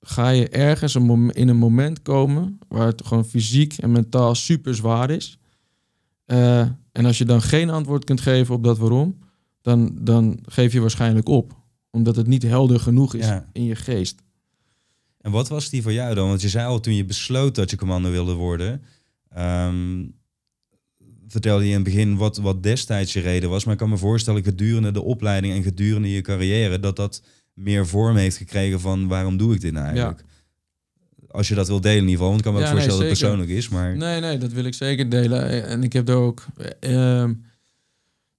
ga je ergens een mom- in een moment komen waar het gewoon fysiek en mentaal super zwaar is. Eh, en als je dan geen antwoord kunt geven op dat waarom, dan, dan geef je waarschijnlijk op. Omdat het niet helder genoeg is Ja. in je geest. En wat was die voor jou dan? Want je zei al toen je besloot dat je commando wilde worden, ehm, vertelde je in het begin wat, wat destijds je reden was. Maar ik kan me voorstellen gedurende de opleiding en gedurende je carrière dat dat meer vorm heeft gekregen van waarom doe ik dit nou eigenlijk? Als je dat wil delen in ieder geval, want ik kan me ook Ja, nee, voorstellen dat het persoonlijk is. Maar Nee, nee, dat wil ik zeker delen. En ik heb daar ook. eh, ehm,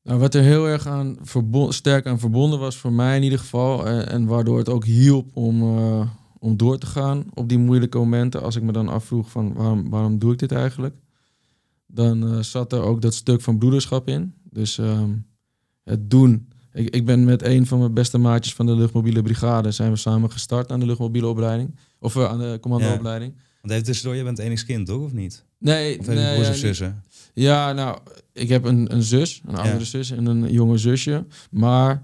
nou, wat er heel erg aan sterk aan verbonden was, voor mij in ieder geval. eh, en waardoor het ook hielp om, eh, om door te gaan op die moeilijke momenten. Als ik me dan afvroeg van waarom, waarom doe ik dit eigenlijk? Dan eh, zat er ook dat stuk van broederschap in. Dus ehm, het doen. Ik, ik ben met een van mijn beste maatjes van de luchtmobiele brigade. Zijn we samen gestart aan de luchtmobiele opleiding. Of eh, aan de commandoopleiding. want even tussendoor, je bent enigst kind toch of niet? Nee, Of nee, broers ja, of zussen? ja, nou, ik heb een, een zus, een oudere Ja. zus en een jonge zusje. Maar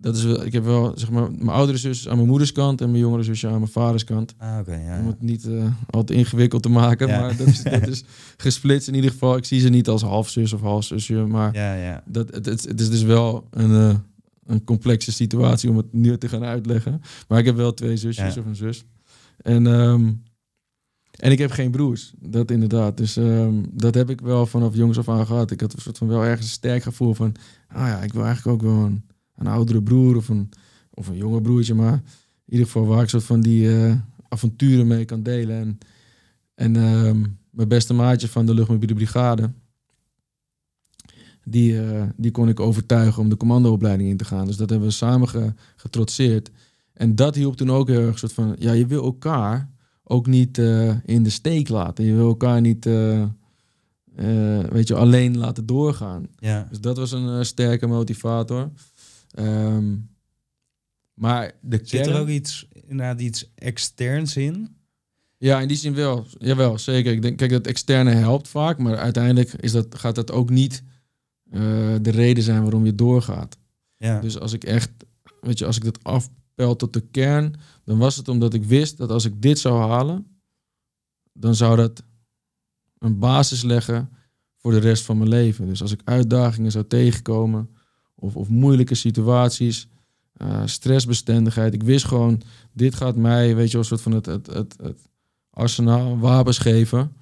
dat is wel, ik heb wel, zeg maar, mijn oudere zus aan mijn moeders kant en mijn jongere zusje aan mijn vaders kant. Ah, oké, ja. Om het niet eh, al te ingewikkeld te maken, Ja. maar dat is, dat is gesplitst in ieder geval. Ik zie ze niet als halfzus of halfzusje, maar Ja, ja. dat, het, het, het is dus wel een, eh, een complexe situatie om het nu te gaan uitleggen. Maar ik heb wel twee zusjes Ja. of een zus. En, ehm, en ik heb geen broers, dat inderdaad. Dus ehm, dat heb ik wel vanaf jongs af aan gehad. Ik had een soort van wel ergens een sterk gevoel van... ah ja, ik wil eigenlijk ook wel een, een oudere broer of een, of een jonge broertje. Maar in ieder geval waar ik soort van die eh, avonturen mee kan delen. En, en ehm, mijn beste maatje van de luchtmobiele brigade... Die, eh, die kon ik overtuigen om de commandoopleiding in te gaan. Dus dat hebben we samen ge- getrotseerd. En dat hielp toen ook heel erg soort van... Ja, je wil elkaar ook niet eh, in de steek laten. Je wil elkaar niet, weet je, alleen laten doorgaan. ja. Dus dat was een sterke motivator. Ehm, maar de Zit er kern- ook iets, inderdaad iets externs in? Ja, in die zin wel. Jawel, zeker. Ik denk, kijk, dat externe helpt vaak, maar uiteindelijk is dat, gaat dat ook niet eh, de reden zijn waarom je doorgaat. Ja. Dus als ik echt, weet je, als ik dat afpel tot de kern, dan was het omdat ik wist dat als ik dit zou halen, dan zou dat een basis leggen voor de rest van mijn leven. Dus als ik uitdagingen zou tegenkomen of, of moeilijke situaties, uh, stressbestendigheid. Ik wist gewoon, dit gaat mij, weet je een soort van het, het, het, het arsenaal, wapens geven.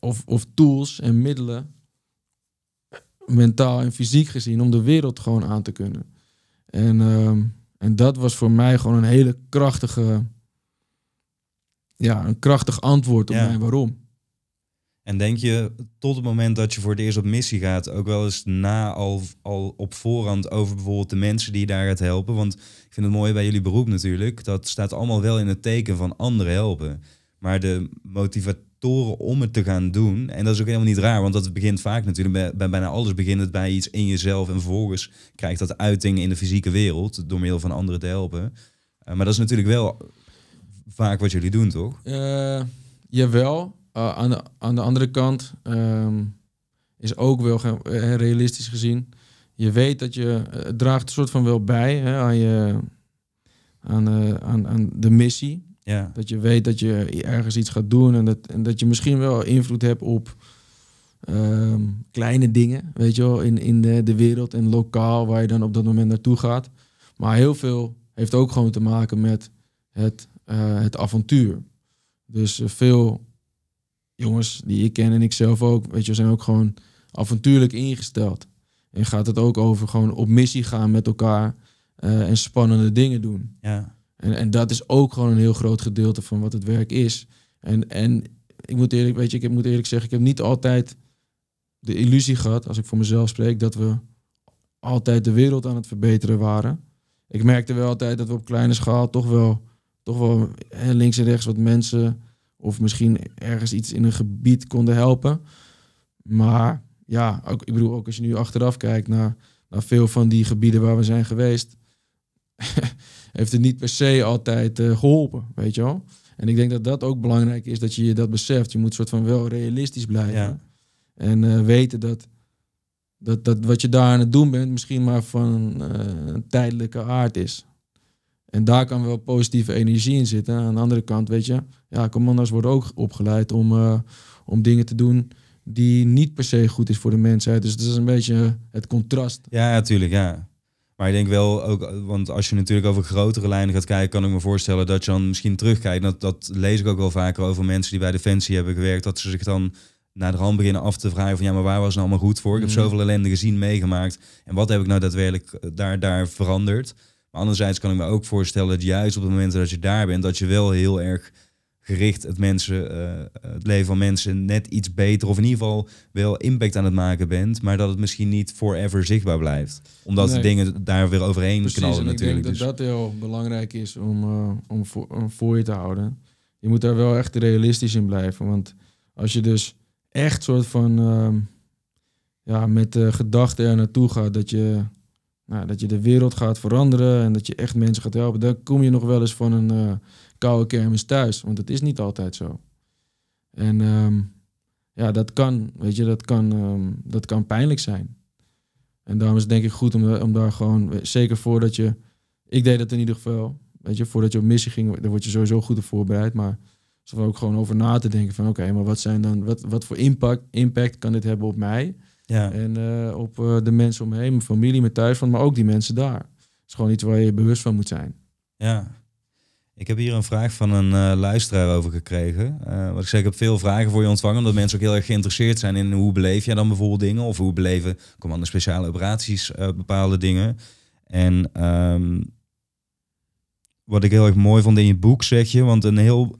Of, of tools en middelen, mentaal en fysiek gezien, om de wereld gewoon aan te kunnen. En, ehm, en dat was voor mij gewoon een hele krachtige, ja, een krachtig antwoord op ja. mijn waarom. En denk je tot het moment dat je voor het eerst op missie gaat, ook wel eens na al, op voorhand over bijvoorbeeld de mensen die je daar gaat helpen? Want ik vind het mooi bij jullie beroep natuurlijk. Dat staat allemaal wel in het teken van anderen helpen. Maar de motivatoren om het te gaan doen, en dat is ook helemaal niet raar, want dat begint vaak natuurlijk bij, bij bijna alles begint het bij iets in jezelf en vervolgens krijgt dat uiting in de fysieke wereld door middel van anderen te helpen. Uh, maar dat is natuurlijk wel vaak wat jullie doen, toch? Uh, jawel, uh, aan, de, aan de andere kant um, is ook wel uh, realistisch gezien. Je weet dat je het draagt een soort van wel bij hè, aan, je, aan, aan, aan de missie. Ja. Dat je weet dat je ergens iets gaat doen en dat, en dat je misschien wel invloed hebt op um, kleine dingen, weet je wel, in, in de, de wereld en lokaal waar je dan op dat moment naartoe gaat. Maar heel veel heeft ook gewoon te maken met het, het avontuur. Dus veel jongens die ik ken en ik zelf ook, weet je, zijn ook gewoon avontuurlijk ingesteld. En gaat het ook over gewoon op missie gaan met elkaar uh, en spannende dingen doen. Ja. En, en dat is ook gewoon een heel groot gedeelte van wat het werk is. En, en ik moet eerlijk, weet je, ik moet eerlijk zeggen, ik heb niet altijd de illusie gehad, als ik voor mezelf spreek, dat we altijd de wereld aan het verbeteren waren. Ik merkte wel altijd dat we op kleine schaal toch wel, toch wel links en rechts wat mensen of misschien ergens iets in een gebied konden helpen. Maar ja, ook, ik bedoel, ook als je nu achteraf kijkt naar, naar veel van die gebieden waar we zijn geweest, heeft het niet per se altijd uh, geholpen, weet je wel. En ik denk dat dat ook belangrijk is, dat je je dat beseft. Je moet soort van wel realistisch blijven. Ja. En uh, weten dat, dat, dat wat je daar aan het doen bent misschien maar van uh, een tijdelijke aard is. En daar kan wel positieve energie in zitten. Aan de andere kant, weet je, ja, commanders worden ook opgeleid om, uh, om dingen te doen die niet per se goed is voor de mensheid. Dus dat is een beetje het contrast. Ja, natuurlijk, ja. Maar ik denk wel ook, want als je natuurlijk over grotere lijnen gaat kijken, kan ik me voorstellen dat je dan misschien terugkijkt. Dat, dat lees ik ook wel vaker over mensen die bij Defensie hebben gewerkt, dat ze zich dan naar de hand beginnen af te vragen van ja, maar waar was het nou allemaal goed voor? Ik heb mm. zoveel ellende gezien, meegemaakt. En wat heb ik nou daadwerkelijk eh, daar, daar veranderd? Maar anderzijds kan ik me ook voorstellen dat juist op het moment dat je daar bent, dat je wel heel erg gericht het, mensen, uh, het leven van mensen net iets beter, of in ieder geval wel impact aan het maken bent, maar dat het misschien niet forever zichtbaar blijft. Omdat nee. dingen daar weer overheen Precies, knallen en natuurlijk. Ik denk dus. dat dat heel belangrijk is om, uh, om, voor, om voor je te houden. Je moet daar wel echt realistisch in blijven. Want als je dus echt soort van uh, ja, met de gedachte er naartoe gaat dat je nou, dat je de wereld gaat veranderen en dat je echt mensen gaat helpen, dan kom je nog wel eens van een uh, koude kermis thuis. Want het is niet altijd zo. En um, ja, dat kan, weet je, dat kan, um, dat kan pijnlijk zijn. En daarom is het denk ik goed om, om daar gewoon, zeker voordat je, ik deed dat in ieder geval, weet je, voordat je op missie ging, daar word je sowieso goed op voorbereid, maar zo ook gewoon over na te denken van oké, maar wat zijn dan, wat, wat voor impact, impact kan dit hebben op mij? Ja. En uh, op uh, de mensen om me heen, mijn familie, mijn thuis maar ook die mensen daar. Het is gewoon iets waar je bewust van moet zijn. Ja. Ik heb hier een vraag van een uh, luisteraar over gekregen. wat ik zeg, ik heb veel vragen voor je ontvangen, omdat mensen ook heel erg geïnteresseerd zijn in hoe beleef jij dan bijvoorbeeld dingen, of hoe beleven commando speciale operaties bepaalde dingen. En um, wat ik heel erg mooi vond in je boek, zeg je, want een heel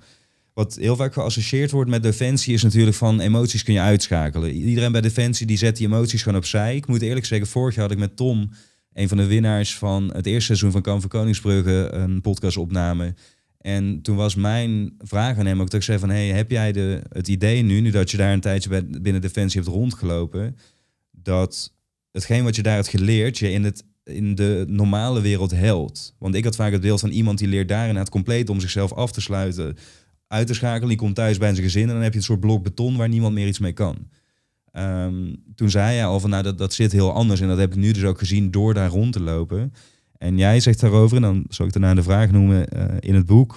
wat heel vaak geassocieerd wordt met defensie is natuurlijk van emoties kun je uitschakelen. Iedereen bij defensie die zet die emoties gewoon opzij. Ik moet eerlijk zeggen, vorig jaar had ik met Tom, een van de winnaars van het eerste seizoen van Kamp van Koningsbrugge, een podcast opname. En toen was mijn vraag aan hem ook dat ik zei van, hey, heb jij de, het idee nu, nu dat je daar een tijdje bij, binnen Defensie hebt rondgelopen, dat hetgeen wat je daar hebt geleerd, je in, het, in de normale wereld helpt? Want ik had vaak het beeld van iemand die leert daarin het compleet om zichzelf af te sluiten, uit te schakelen. Die komt thuis bij zijn gezin en dan heb je een soort blok beton waar niemand meer iets mee kan. Um, toen zei hij al van nou dat, dat zit heel anders en dat heb ik nu dus ook gezien door daar rond te lopen. En jij zegt daarover, en dan zal ik daarna de vraag noemen uh, in het boek.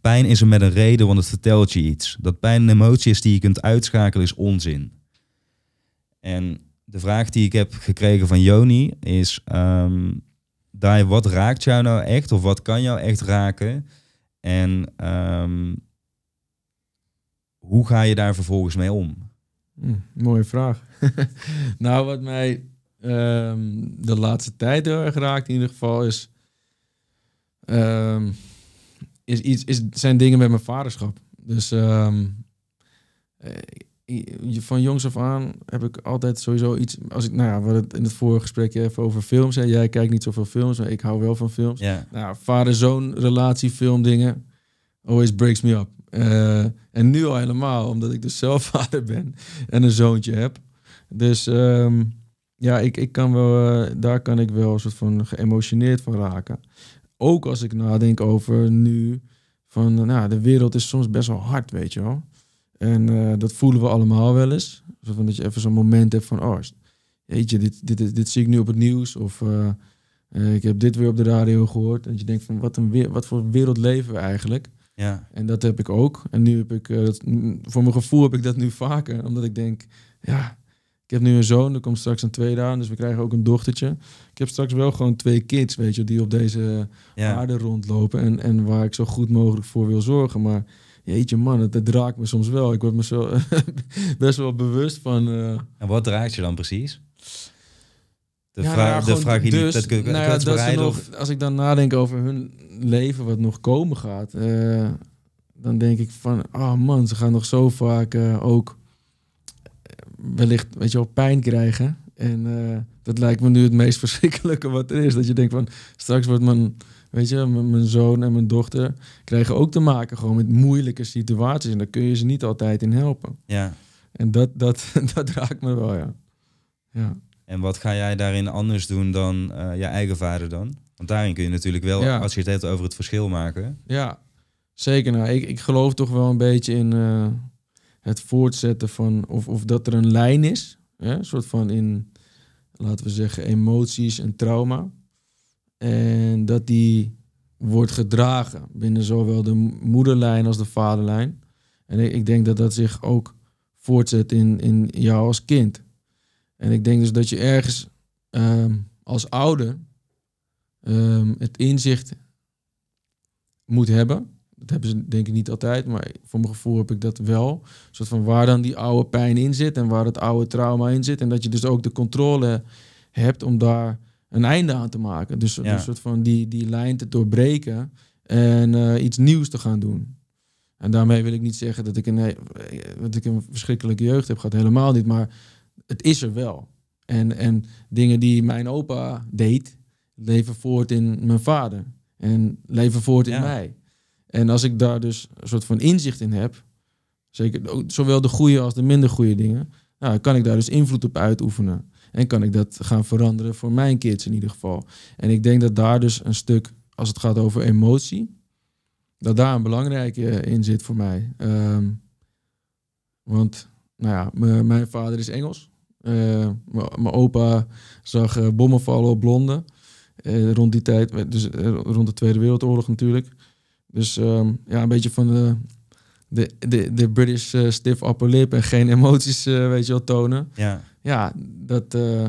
Pijn is er met een reden, want het vertelt je iets. Dat pijn een emotie is die je kunt uitschakelen is onzin. En de vraag die ik heb gekregen van Joni is... ehm Dai, wat raakt jou nou echt? Of wat kan jou echt raken? En ehm, hoe ga je daar vervolgens mee om? Hm, mooie vraag. nou, wat mij ehm, de laatste tijd heel erg raakt in ieder geval is... ehm, is iets, is, zijn dingen met mijn vaderschap. Dus ehm, eh, van jongs af aan heb ik altijd sowieso iets... Als ik, nou ja, we hadden het in het vorige gesprekje even over films. Hè. Jij kijkt niet zoveel films, maar ik hou wel van films. Ja, Nou, vader-zoon relatie, filmdingen. Always breaks me up. Eh, en nu al helemaal, omdat ik dus zelf vader ben en een zoontje heb. Dus ehm, ja, ik, ik kan wel, eh, daar kan ik wel een soort van geëmotioneerd van raken. Ook als ik nadenk over nu, van nou, de wereld is soms best wel hard, weet je wel. En eh, dat voelen we allemaal wel eens. Zo van dat je even zo'n moment hebt van, oh, jeetje, dit, dit, dit, dit zie ik nu op het nieuws. Of eh, eh, ik heb dit weer op de radio gehoord. En je denkt van, wat, een wat voor wereld leven we eigenlijk? ja, En dat heb ik ook. En nu heb ik, dat- voor mijn gevoel heb ik dat nu vaker. Omdat ik denk, ja, ik heb nu een zoon, er komt straks een tweede aan. Dus we krijgen ook een dochtertje. Ik heb straks wel gewoon twee kids, weet je, die op deze ja. aarde rondlopen. En, en waar ik zo goed mogelijk voor wil zorgen. Maar jeetje man, het, het raakt me soms wel. Ik word me zo best wel bewust van... eh, En wat draagt je dan precies? De, Ja, vraag, nou de vraag dus, niet... Dat, nou ja, dat ze kwetsbaarheid nog, of- Als ik dan nadenk over hun leven, wat nog komen gaat, eh, dan denk ik van, oh man, ze gaan nog zo vaak eh, ook wellicht, weet je wel, pijn krijgen. En dat lijkt me nu het meest verschrikkelijke wat er is. Dat je denkt van, straks wordt mijn, weet je, mijn zoon en mijn dochter krijgen ook te maken gewoon met moeilijke situaties. En daar kun je ze niet altijd in helpen. Ja. En dat, dat, dat raakt me wel, ja. Ja. En wat ga jij daarin anders doen dan eh, je eigen vader dan? Want daarin kun je natuurlijk wel, Ja. als je het hebt over het verschil maken. Ja, zeker. Nou, ik, ik geloof toch wel een beetje in eh, het voortzetten van, of, of dat er een lijn is, hè? een soort van in, laten we zeggen, emoties en trauma. En dat die wordt gedragen binnen zowel de moederlijn als de vaderlijn. En ik, denk dat dat zich ook voortzet in, in jou als kind. En ik denk dus dat je ergens ehm, als ouder ehm, het inzicht moet hebben. Dat hebben ze denk ik niet altijd, maar voor mijn gevoel heb ik dat wel. Een soort van waar dan die oude pijn in zit en waar het oude trauma in zit. En dat je dus ook de controle hebt om daar een einde aan te maken. Dus Ja. een soort van die, die lijn te doorbreken en eh, iets nieuws te gaan doen. En daarmee wil ik niet zeggen dat ik, een, he- dat ik een verschrikkelijke jeugd heb gehad. Helemaal niet, maar het is er wel. En, en dingen die mijn opa deed, leven voort in mijn vader. En leven voort in Ja. mij. En als ik daar dus een soort van inzicht in heb, zeker zowel de goede als de minder goede dingen, nou, kan ik daar dus invloed op uitoefenen. En kan ik dat gaan veranderen voor mijn kids in ieder geval. En ik denk dat daar dus een stuk, als het gaat over emotie, dat daar een belangrijke eh, in zit voor mij. Ehm, want, nou ja, mijn vader is Engels. Eh, Mijn opa zag eh, bommen vallen op Londen. eh, rond die tijd, dus rond de Tweede Wereldoorlog natuurlijk. Dus ehm, ja, een beetje van de, de, de, de British stiff upper lip en geen emoties, weet je wel, tonen. Ja, Ja, dat, eh,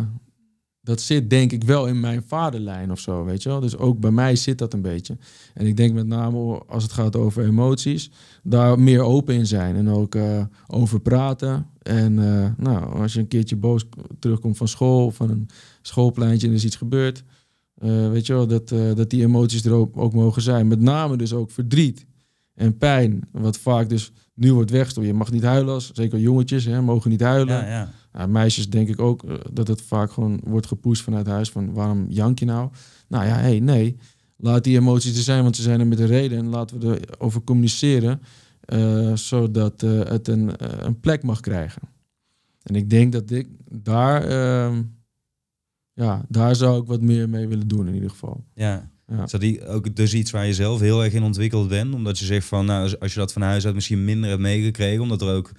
dat zit denk ik wel in mijn vaderlijn of zo, weet je wel. Dus ook bij mij zit dat een beetje. En ik denk met name als het gaat over emoties, daar meer open in zijn. En ook eh, over praten. En eh, nou, als je een keertje boos terugkomt van school, van een schoolpleintje en er is iets gebeurd. weet je wel, dat, dat die emoties er ook, ook mogen zijn. Met name dus ook verdriet en pijn. Wat vaak dus nu wordt weggestopt. Je mag niet huilen als, zeker jongetjes, hè, mogen niet huilen. ja, ja. Nou, meisjes denk ik ook eh, dat het vaak gewoon wordt gepusht vanuit huis van waarom jank je nou? Nou ja, hey, nee. Laat die emoties er zijn, want ze zijn er met een reden. En laten we erover communiceren, eh, zodat eh, het een, een plek mag krijgen. En ik denk dat ik daar, ehm, ja, daar zou ik wat meer mee willen doen in ieder geval. ja. Ja. Is dat die ook dus iets waar je zelf heel erg in ontwikkeld bent? Omdat je zegt van, nou, als- als je dat van huis uit misschien minder hebt meegekregen, omdat er ook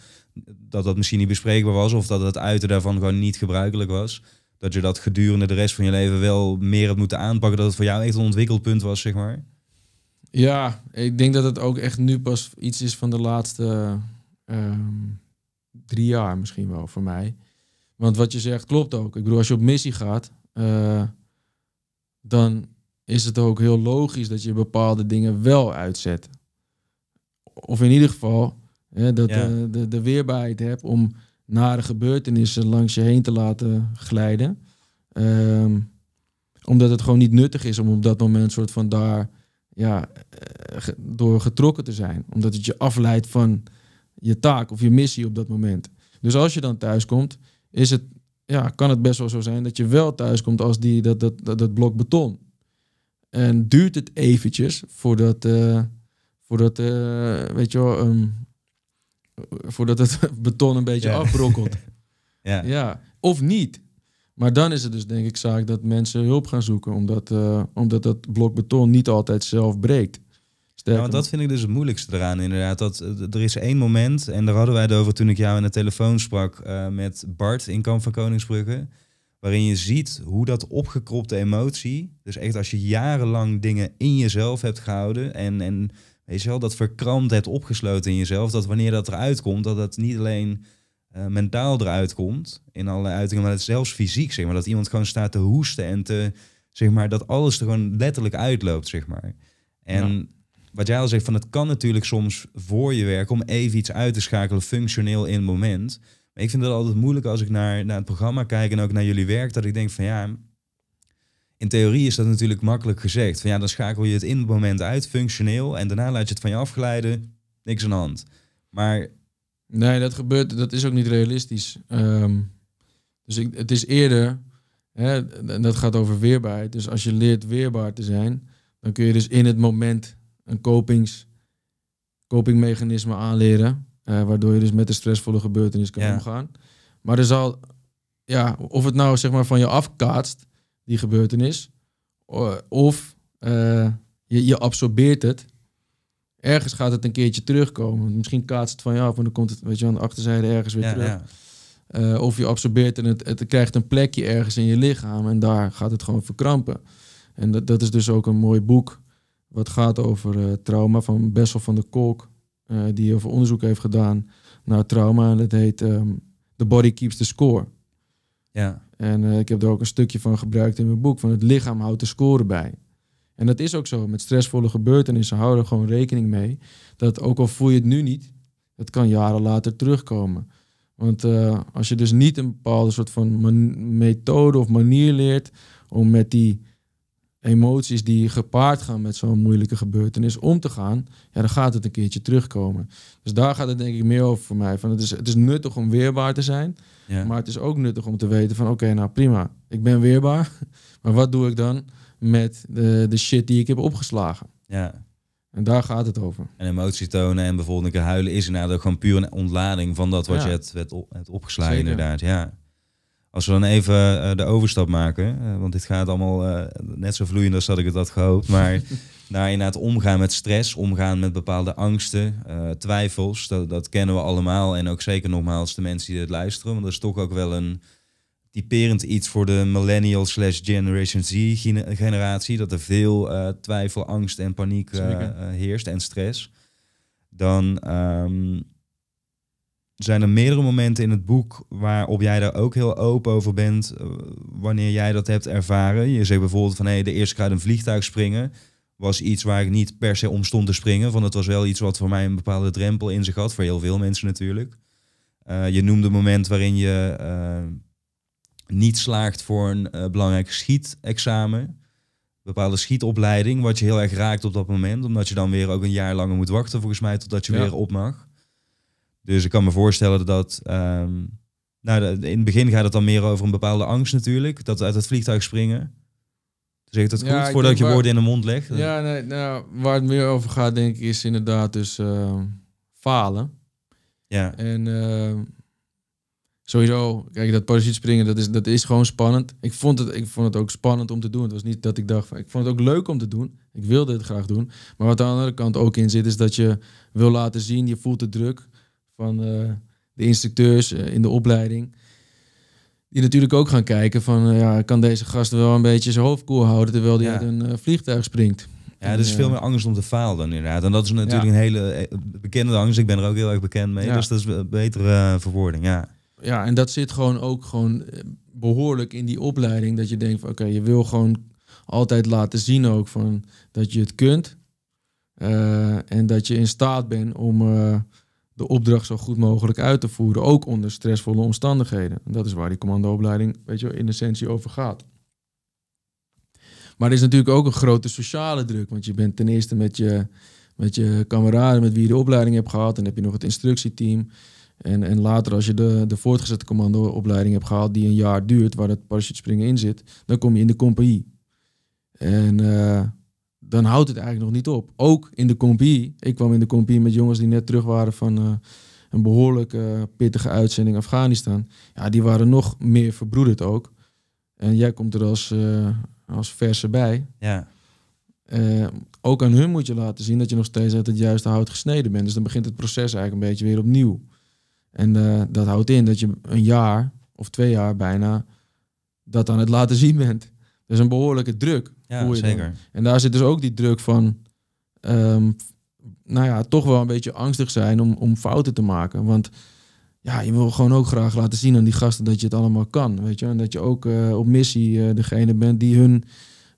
dat dat misschien niet bespreekbaar was of dat het uiten daarvan gewoon niet gebruikelijk was. Dat je dat gedurende de rest van je leven wel meer hebt moeten aanpakken, dat het voor jou echt een ontwikkelpunt was, zeg maar. Ja, ik denk dat het ook echt nu pas iets is van de laatste ehm, drie jaar misschien wel voor mij. Want wat je zegt klopt ook. Ik bedoel, als je op missie gaat, eh, dan is het ook heel logisch dat je bepaalde dingen wel uitzet. Of in ieder geval hè, dat Ja. de, de, de weerbaarheid hebt om nare gebeurtenissen langs je heen te laten glijden. Ehm, omdat het gewoon niet nuttig is om op dat moment soort van daar ja, eh, door getrokken te zijn. Omdat het je afleidt van je taak of je missie op dat moment. Dus als je dan thuis komt, is het, ja, kan het best wel zo zijn dat je wel thuis komt als die, dat, dat, dat, dat blok beton. En duurt het eventjes voordat, eh, voordat eh, weet je wel, ehm, voordat het beton een beetje Ja. afbrokkelt. Ja. Ja, of niet. Maar dan is het dus denk ik zaak dat mensen hulp gaan zoeken, omdat, eh, omdat dat blok beton niet altijd zelf breekt. Ja, want dat vind ik dus het moeilijkste eraan inderdaad. Dat, eh, er is één moment, en daar hadden wij het over toen ik jou aan de telefoon sprak eh, met Bart in Kamp van Koningsbrugge. Waarin je ziet hoe dat opgekropte emotie, dus echt als je jarenlang dingen in jezelf hebt gehouden en, en weet je wel, dat verkrampt hebt opgesloten in jezelf, dat wanneer dat eruit komt, dat dat niet alleen eh, mentaal eruit komt in allerlei uitingen, maar dat het zelfs fysiek, zeg maar. Dat iemand gewoon staat te hoesten en te, zeg maar, dat alles er gewoon letterlijk uitloopt, zeg maar. En wat jij al zegt, van het kan natuurlijk soms voor je werken om even iets uit te schakelen, functioneel in het moment. Maar ik vind het altijd moeilijk als ik naar, naar het programma kijk en ook naar jullie werk, dat ik denk van ja, in theorie is dat natuurlijk makkelijk gezegd. Van ja, dan schakel je het in het moment uit, functioneel, en daarna laat je het van je afglijden, niks aan de hand. Maar Nee, dat gebeurt, dat is ook niet realistisch. Ehm, dus ik, het is eerder, hè, en dat gaat over weerbaarheid. Dus als je leert weerbaar te zijn, dan kun je dus in het moment een copings, copingmechanisme aanleren. eh, waardoor je dus met de stressvolle gebeurtenis kan Ja. omgaan. Maar er zal, ja, of het nou zeg maar van je afkaatst, die gebeurtenis, of eh, je, je absorbeert het ergens gaat het een keertje terugkomen. Misschien kaatst het van je af en dan komt het weet je, aan de achterzijde ergens weer ja, terug. ja. Eh, of je absorbeert en het, het krijgt een plekje ergens in je lichaam en daar gaat het gewoon verkrampen. En dat, dat is dus ook een mooi boek wat gaat over eh, trauma van Bessel van der Kolk, die over onderzoek heeft gedaan naar trauma. En dat heet ehm, The Body Keeps the Score. ja. En eh, ik heb daar ook een stukje van gebruikt in mijn boek. Van het lichaam houdt de score bij. En dat is ook zo. Met stressvolle gebeurtenissen houden er gewoon rekening mee. Dat ook al voel je het nu niet, het kan jaren later terugkomen. Want eh, als je dus niet een bepaalde soort van methode of manier leert om met die emoties die gepaard gaan met zo'n moeilijke gebeurtenis om te gaan, ja, dan gaat het een keertje terugkomen. Dus daar gaat het denk ik meer over voor mij. Van het, is, het is nuttig om weerbaar te zijn. Ja. Maar het is ook nuttig om te weten van oké, nou prima, ik ben weerbaar. Maar wat doe ik dan met de, de shit die ik heb opgeslagen? ja. En daar gaat het over. En emotie tonen en bijvoorbeeld een keer huilen is inderdaad ook gewoon puur een ontlading van dat wat Ja. je hebt, hebt, op, hebt opgeslagen Zeker. inderdaad. Ja. Als we dan even eh, de overstap maken, eh, want dit gaat allemaal eh, net zo vloeiend als dat ik het had gehoopt, maar daar inderdaad omgaan met stress, omgaan met bepaalde angsten, eh, twijfels, dat, dat kennen we allemaal en ook zeker nogmaals de mensen die dit luisteren, want dat is toch ook wel een typerend iets voor de millennial slash generation Z gene- generatie, dat er veel eh, twijfel, angst en paniek eh, heerst en stress. Dan ehm, zijn er meerdere momenten in het boek waarop jij daar ook heel open over bent, wanneer jij dat hebt ervaren. Je zegt bijvoorbeeld van hé, de eerste keer uit een vliegtuig springen was iets waar ik niet per se om stond te springen, want het was wel iets wat voor mij een bepaalde drempel in zich had, voor heel veel mensen natuurlijk. Eh, je noemde een moment waarin je eh, niet slaagt voor een eh, belangrijk schietexamen. Bepaalde schietopleiding, wat je heel erg raakt op dat moment. Omdat je dan weer ook een jaar langer moet wachten, volgens mij, totdat je Ja. weer op mag. Dus ik kan me voorstellen dat... ehm, nou, in het begin gaat het dan meer over een bepaalde angst natuurlijk. Dat uit het vliegtuig springen. Zeg ik dat goed? Voordat je waar- woorden in de mond legt. Ja, nee, nou, waar het meer over gaat, denk ik, is inderdaad dus eh, falen. ja. En eh, sowieso, kijk, dat parachutespringen, dat is, dat is gewoon spannend. Ik vond, het, ik vond het ook spannend om te doen. Het was niet dat ik dacht, van, ik vond het ook leuk om te doen. Ik wilde het graag doen. Maar wat aan de andere kant ook in zit, is dat je wil laten zien, je voelt de druk van eh, de instructeurs eh, in de opleiding. Die natuurlijk ook gaan kijken van, eh, ja, kan deze gast wel een beetje zijn hoofd koel houden terwijl hij Ja. uit een eh, vliegtuig springt. Ja, er is veel eh, meer angst om te falen dan inderdaad. En dat is natuurlijk Ja. een hele bekende angst. Ik ben er ook heel erg bekend mee. Ja. Dus dat is een betere verwoording, ja. ja, en dat zit gewoon ook gewoon eh, behoorlijk in die opleiding. Dat je denkt van oké, je wil gewoon altijd laten zien ook van dat je het kunt. En dat je in staat bent om de opdracht zo goed mogelijk uit te voeren. Ook onder stressvolle omstandigheden. En dat is waar die commandoopleiding weet je, in essentie over gaat. Maar er is natuurlijk ook een grote sociale druk. Want je bent ten eerste met je, met je kameraden met wie je de opleiding hebt gehad. En heb je nog het instructieteam. En, en later als je de, de voortgezette commandoopleiding hebt gehaald die een jaar duurt, waar het parachutespringen in zit, dan kom je in de compagnie. En eh, dan houdt het eigenlijk nog niet op. Ook in de compagnie. Ik kwam in de compagnie met jongens die net terug waren van eh, een behoorlijk eh, pittige uitzending Afghanistan. Ja, die waren nog meer verbroederd ook. En jij komt er als, eh, als verse bij. Ja, ook aan hun moet je laten zien dat je nog steeds uit het juiste hout gesneden bent. Dus dan begint het proces eigenlijk een beetje weer opnieuw. En dat houdt in dat je een jaar of twee jaar bijna dat aan het laten zien bent. Is een behoorlijke druk. ja voel je dan. zeker. En daar zit dus ook die druk van, ehm, nou ja, toch wel een beetje angstig zijn om, om fouten te maken. Want ja, je wil gewoon ook graag laten zien aan die gasten dat je het allemaal kan, weet je. En dat je ook eh, op missie eh, degene bent die hun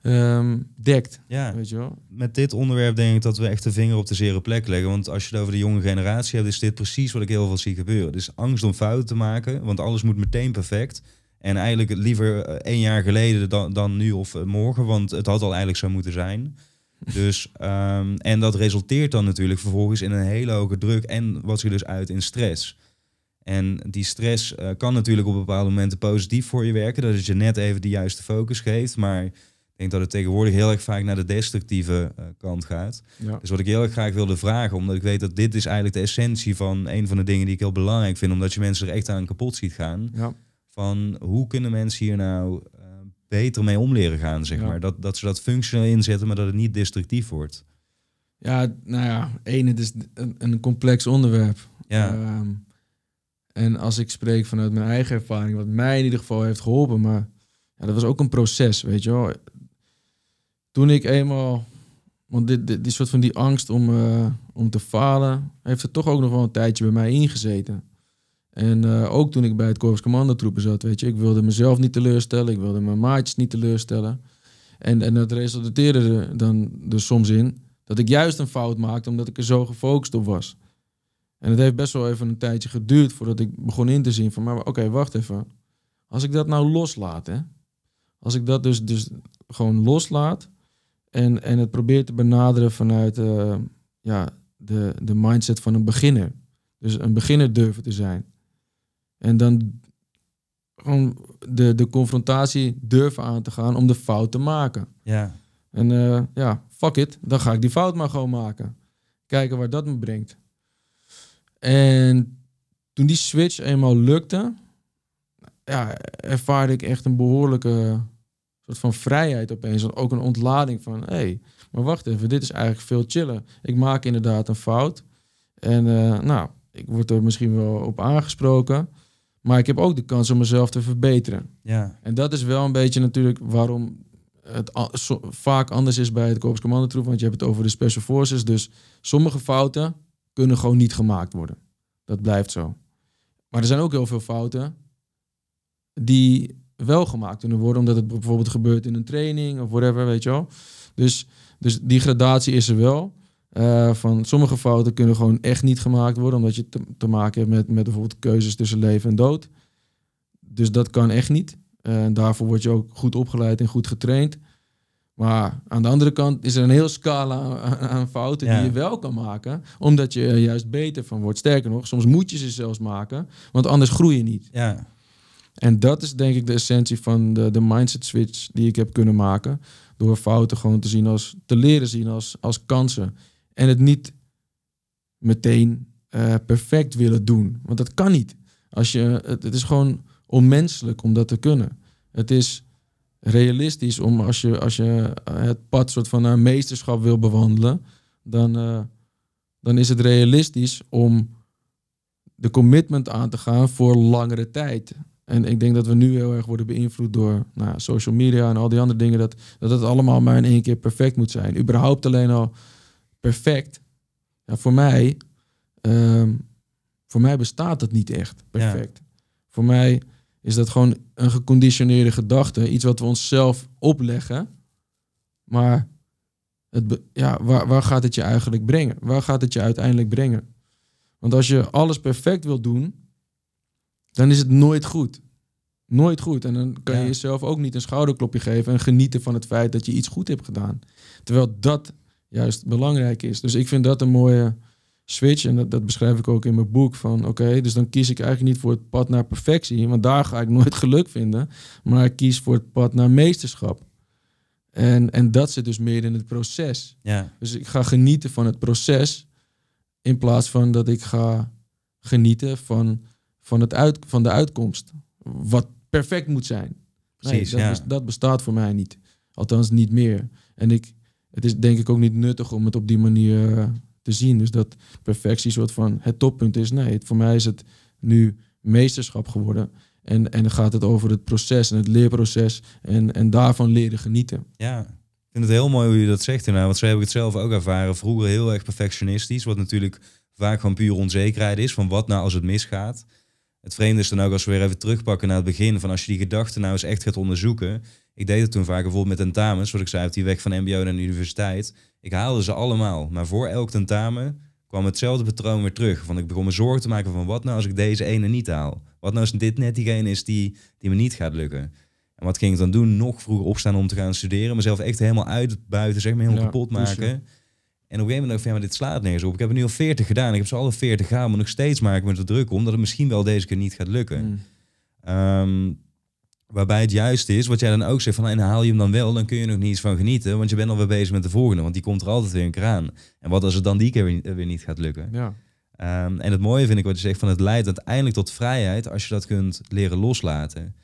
ehm, dekt, Ja, weet je wel. met dit onderwerp denk ik dat we echt de vinger op de zere plek leggen. Want als je het over de jonge generatie hebt, is dit precies wat ik heel veel zie gebeuren. Dus angst om fouten te maken, want alles moet meteen perfect. En eigenlijk liever eh, één jaar geleden dan, dan nu of eh, morgen, want het had al eigenlijk zo moeten zijn. Dus, ehm, en dat resulteert dan natuurlijk vervolgens in een hele hoge druk en wat zich dus uit in stress. En die stress eh, kan natuurlijk op bepaalde momenten positief voor je werken. Dat het je net even de juiste focus geeft. Maar ik denk dat het tegenwoordig heel erg vaak naar de destructieve kant gaat. Ja. Dus wat ik heel erg graag wilde vragen, omdat ik weet dat dit is eigenlijk de essentie van een van de dingen die ik heel belangrijk vind, omdat je mensen er echt aan kapot ziet gaan. Ja. Van hoe kunnen mensen hier nou eh, beter mee om leren gaan, zeg Ja. maar. Dat, dat ze dat functioneel inzetten, maar dat het niet destructief wordt. ja, nou ja, één, het is een, een complex onderwerp. Ja, Ehm, en als ik spreek vanuit mijn eigen ervaring, wat mij in ieder geval heeft geholpen, maar ja, dat was ook een proces, weet je wel. Toen ik eenmaal, want dit, dit, die soort van die angst om, eh, om te falen, heeft er toch ook nog wel een tijdje bij mij ingezeten. En eh, ook toen ik bij het Korps Commandotroepen zat, weet je, ik wilde mezelf niet teleurstellen, ik wilde mijn maatjes niet teleurstellen. En, en dat resulteerde er dan dus soms in dat ik juist een fout maakte omdat ik er zo gefocust op was. En het heeft best wel even een tijdje geduurd voordat ik begon in te zien van, maar oké, wacht even. Als ik dat nou loslaat, hè. Als ik dat dus, dus gewoon loslaat en, en het probeer te benaderen vanuit eh, ja, de, de mindset van een beginner. Dus een beginner durven te zijn. En dan gewoon de, de confrontatie durven aan te gaan om de fout te maken. ja, En eh, ja, fuck it, dan ga ik die fout maar gewoon maken. Kijken waar dat me brengt. En toen die switch eenmaal lukte, ja, ervaarde ik echt een behoorlijke soort van vrijheid opeens. Ook een ontlading van, hé, hey, maar wacht even, dit is eigenlijk veel chiller. Ik maak inderdaad een fout. En eh, nou, ik word er misschien wel op aangesproken. Maar ik heb ook de kans om mezelf te verbeteren. ja, En dat is wel een beetje natuurlijk waarom het vaak anders is bij het Korps Commandotroep. Want je hebt het over de Special Forces. Dus sommige fouten kunnen gewoon niet gemaakt worden. Dat blijft zo. Maar er zijn ook heel veel fouten die wel gemaakt kunnen worden. Omdat het bijvoorbeeld gebeurt in een training of whatever, weet je wel. Dus, dus die gradatie is er wel. Eh, van sommige fouten kunnen gewoon echt niet gemaakt worden. Omdat je te, te maken hebt met, met bijvoorbeeld keuzes tussen leven en dood. Dus dat kan echt niet. Eh, En daarvoor word je ook goed opgeleid en goed getraind. Maar aan de andere kant is er een heel scala aan, aan fouten Ja. die je wel kan maken. Omdat je er juist beter van wordt. Sterker nog, soms moet je ze zelfs maken. Want anders groei je niet. ja, En dat is denk ik de essentie van de, de mindset switch die ik heb kunnen maken. Door fouten gewoon te zien als te leren zien als, als kansen. En het niet meteen eh, perfect willen doen. Want dat kan niet. Als je, het, is gewoon onmenselijk om dat te kunnen. Het is realistisch om als je, als je het pad soort van naar meesterschap wil bewandelen, dan, eh, dan is het realistisch om de commitment aan te gaan voor langere tijd. En ik denk dat we nu heel erg worden beïnvloed door nou, social media en al die andere dingen. Dat, dat het allemaal maar in één keer perfect moet zijn. Überhaupt alleen al perfect. Ja, voor mij, ehm, voor mij bestaat dat niet echt perfect. Voor mij is dat gewoon een geconditioneerde gedachte. Iets wat we onszelf opleggen. Maar het, ja, waar, waar gaat het je eigenlijk brengen? Waar gaat het je uiteindelijk brengen? Want als je alles perfect wil doen, dan is het nooit goed. Nooit goed. En dan kan je Ja. jezelf ook niet een schouderklopje geven en genieten van het feit dat je iets goed hebt gedaan. Terwijl dat juist belangrijk is. Dus ik vind dat een mooie switch. En dat, dat beschrijf ik ook in mijn boek. Van oké, dus dan kies ik eigenlijk niet voor het pad naar perfectie. Want daar ga ik nooit geluk vinden. Maar ik kies voor het pad naar meesterschap. En, en dat zit dus meer in het proces. Ja, Dus ik ga genieten van het proces. In plaats van dat ik ga genieten van, van, het uit, van de uitkomst. Wat perfect moet zijn. precies. dat, ja. bes- dat bestaat voor mij niet. Althans niet meer. En ik, het is denk ik ook niet nuttig om het op die manier eh, te zien. Dus dat perfectie soort van het toppunt is. Nee, voor mij is het nu meesterschap geworden. En, en dan gaat het over het proces en het leerproces. En, en daarvan leren genieten. Ja, ik vind het heel mooi hoe je dat zegt inderdaad. Want zo heb ik het zelf ook ervaren. Vroeger heel erg perfectionistisch. Wat natuurlijk vaak gewoon puur onzekerheid is. Van wat nou als het misgaat. Het vreemde is dan ook als we weer even terugpakken naar het begin. Van als je die gedachten nou eens echt gaat onderzoeken. Ik deed het toen vaak bijvoorbeeld met tentamens. Wat ik zei, op die weg van mbo naar de universiteit. Ik haalde ze allemaal. Maar voor elk tentamen kwam hetzelfde patroon weer terug. Van ik begon me zorgen te maken van wat nou als ik deze ene niet haal. Wat nou als dit net diegene is die, die me niet gaat lukken. En wat ging ik dan doen? Nog vroeger opstaan om te gaan studeren. Mezelf echt helemaal uitbuiten, zeg maar helemaal Ja, kapot pushen. maken. En op een gegeven moment dacht ik van, ja, maar dit slaat nergens op. Ik heb er nu al 40 gedaan. Ik heb ze alle 40 gehaald, maar nog steeds maak ik me er druk om dat het misschien wel deze keer niet gaat lukken. Mm. Ehm, waarbij het juist is, wat jij dan ook zegt, van en haal je hem dan wel, dan kun je er nog niet eens van genieten, want je bent alweer bezig met de volgende, want die komt er altijd weer een keer aan. En wat als het dan die keer weer, weer niet gaat lukken? Ja. Ehm, en het mooie vind ik wat je zegt van het leidt uiteindelijk tot vrijheid als je dat kunt leren loslaten.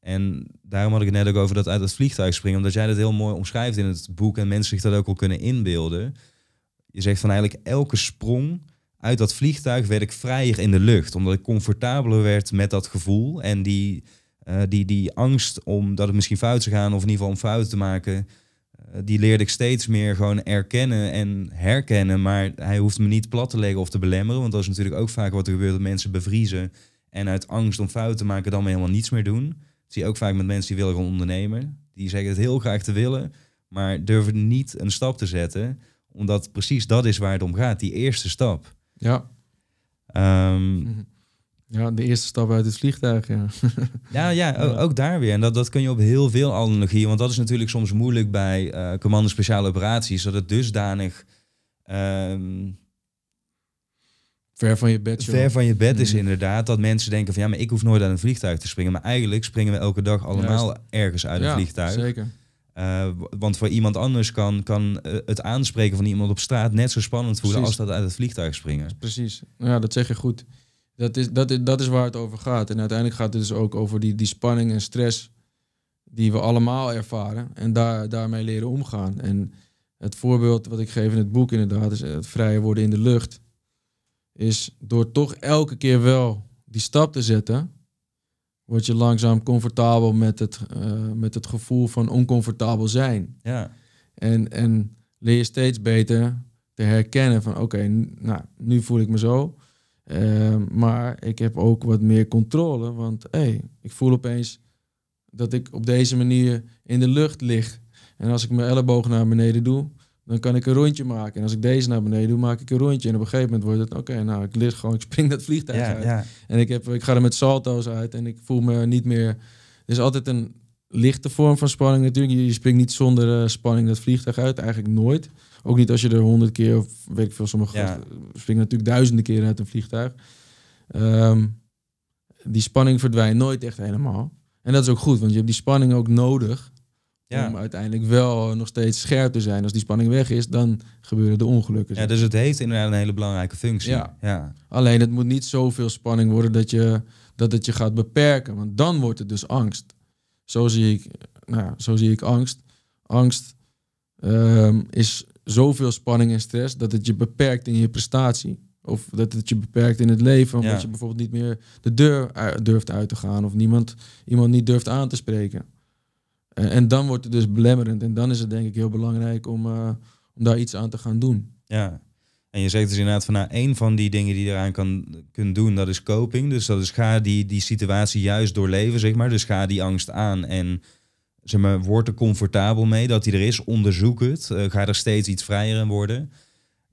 En daarom had ik het net ook over dat uit het vliegtuig springen, omdat jij dat heel mooi omschrijft in het boek en mensen zich dat ook al kunnen inbeelden. Je zegt van eigenlijk elke sprong uit dat vliegtuig werd ik vrijer in de lucht, omdat ik comfortabeler werd met dat gevoel en die, eh, die, die angst om dat het misschien fout zou gaan of in ieder geval om fouten te maken. eh, Die leerde ik steeds meer gewoon erkennen en herkennen. Maar hij hoeft me niet plat te leggen of te belemmeren. Want dat is natuurlijk ook vaak wat er gebeurt. Dat mensen bevriezen. En uit angst om fouten te maken dan maar helemaal niets meer doen. Dat zie je ook vaak met mensen die willen gaan ondernemen. Die zeggen het heel graag te willen. Maar durven niet een stap te zetten. Omdat precies dat is waar het om gaat. Die eerste stap. Ja. Ehm, Mhm. Ja, de eerste stap uit het vliegtuig. Ja. Ja, ja, ook daar weer. En dat, dat kun je op heel veel analogieën. Want dat is natuurlijk soms moeilijk bij eh commando speciale operaties. Dat het dusdanig ehm, Ver van je bed. joh. ver van je bed is Mhm. inderdaad. Dat mensen denken van ja, maar ik hoef nooit uit een vliegtuig te springen. Maar eigenlijk springen we elke dag allemaal ergens uit een Ja, vliegtuig. Zeker. Eh, want voor iemand anders kan, kan eh, het aanspreken van iemand op straat net zo spannend voelen Precies. als dat uit het vliegtuig springen. Precies. Ja, dat zeg je goed. Dat is, dat, is, dat is waar het over gaat. En uiteindelijk gaat het dus ook over die, die spanning en stress die we allemaal ervaren. En daar, daarmee leren omgaan. En het voorbeeld wat ik geef in het boek inderdaad, is het vrije worden in de lucht. Is door toch elke keer wel die stap te zetten, word je langzaam comfortabel met het, eh, met het gevoel van oncomfortabel zijn. Ja, En, en leer je steeds beter te herkennen van oké, nou, nu voel ik me zo. Ehm, maar ik heb ook wat meer controle. Want hey, ik voel opeens dat ik op deze manier in de lucht lig. En als ik mijn elleboog naar beneden doe, dan kan ik een rondje maken. En als ik deze naar beneden doe, maak ik een rondje. En op een gegeven moment wordt het, oké, nou, ik lig gewoon, ik spring dat vliegtuig ja, uit. ja. En ik, heb, ik ga er met salto's uit en ik voel me niet meer... Er is altijd een lichte vorm van spanning natuurlijk. Je, je springt niet zonder eh, spanning dat vliegtuig uit, eigenlijk nooit. Ook niet als je er honderd keer of weet ik veel, sommige Ja. gasten springen natuurlijk duizenden keer uit een vliegtuig. Ehm, die spanning verdwijnt nooit echt helemaal. En dat is ook goed, want je hebt die spanning ook nodig Ja. om uiteindelijk wel eh, nog steeds scherp te zijn. Als die spanning weg is, dan gebeuren de ongelukken. ja, dus het heeft inderdaad een hele belangrijke functie. Ja. ja. Alleen het moet niet zoveel spanning worden dat, je, dat het je gaat beperken. Want dan wordt het dus angst. Zo zie ik, nou, zo zie ik angst. Angst ehm, is zoveel spanning en stress dat het je beperkt in je prestatie. Of dat het je beperkt in het leven. Omdat Ja. je bijvoorbeeld niet meer de deur durft uit te gaan. Of niemand, iemand niet durft aan te spreken. En, en dan wordt het dus belemmerend. En dan is het denk ik heel belangrijk om, eh, om daar iets aan te gaan doen. Ja. En je zegt dus inderdaad van nou, één van die dingen die je eraan kan kunt doen, dat is coping. Dus dat is ga die, die situatie juist doorleven, zeg maar. Dus ga die angst aan en zeg maar, word er comfortabel mee dat die er is. Onderzoek het. Eh, ga er steeds iets vrijer in worden.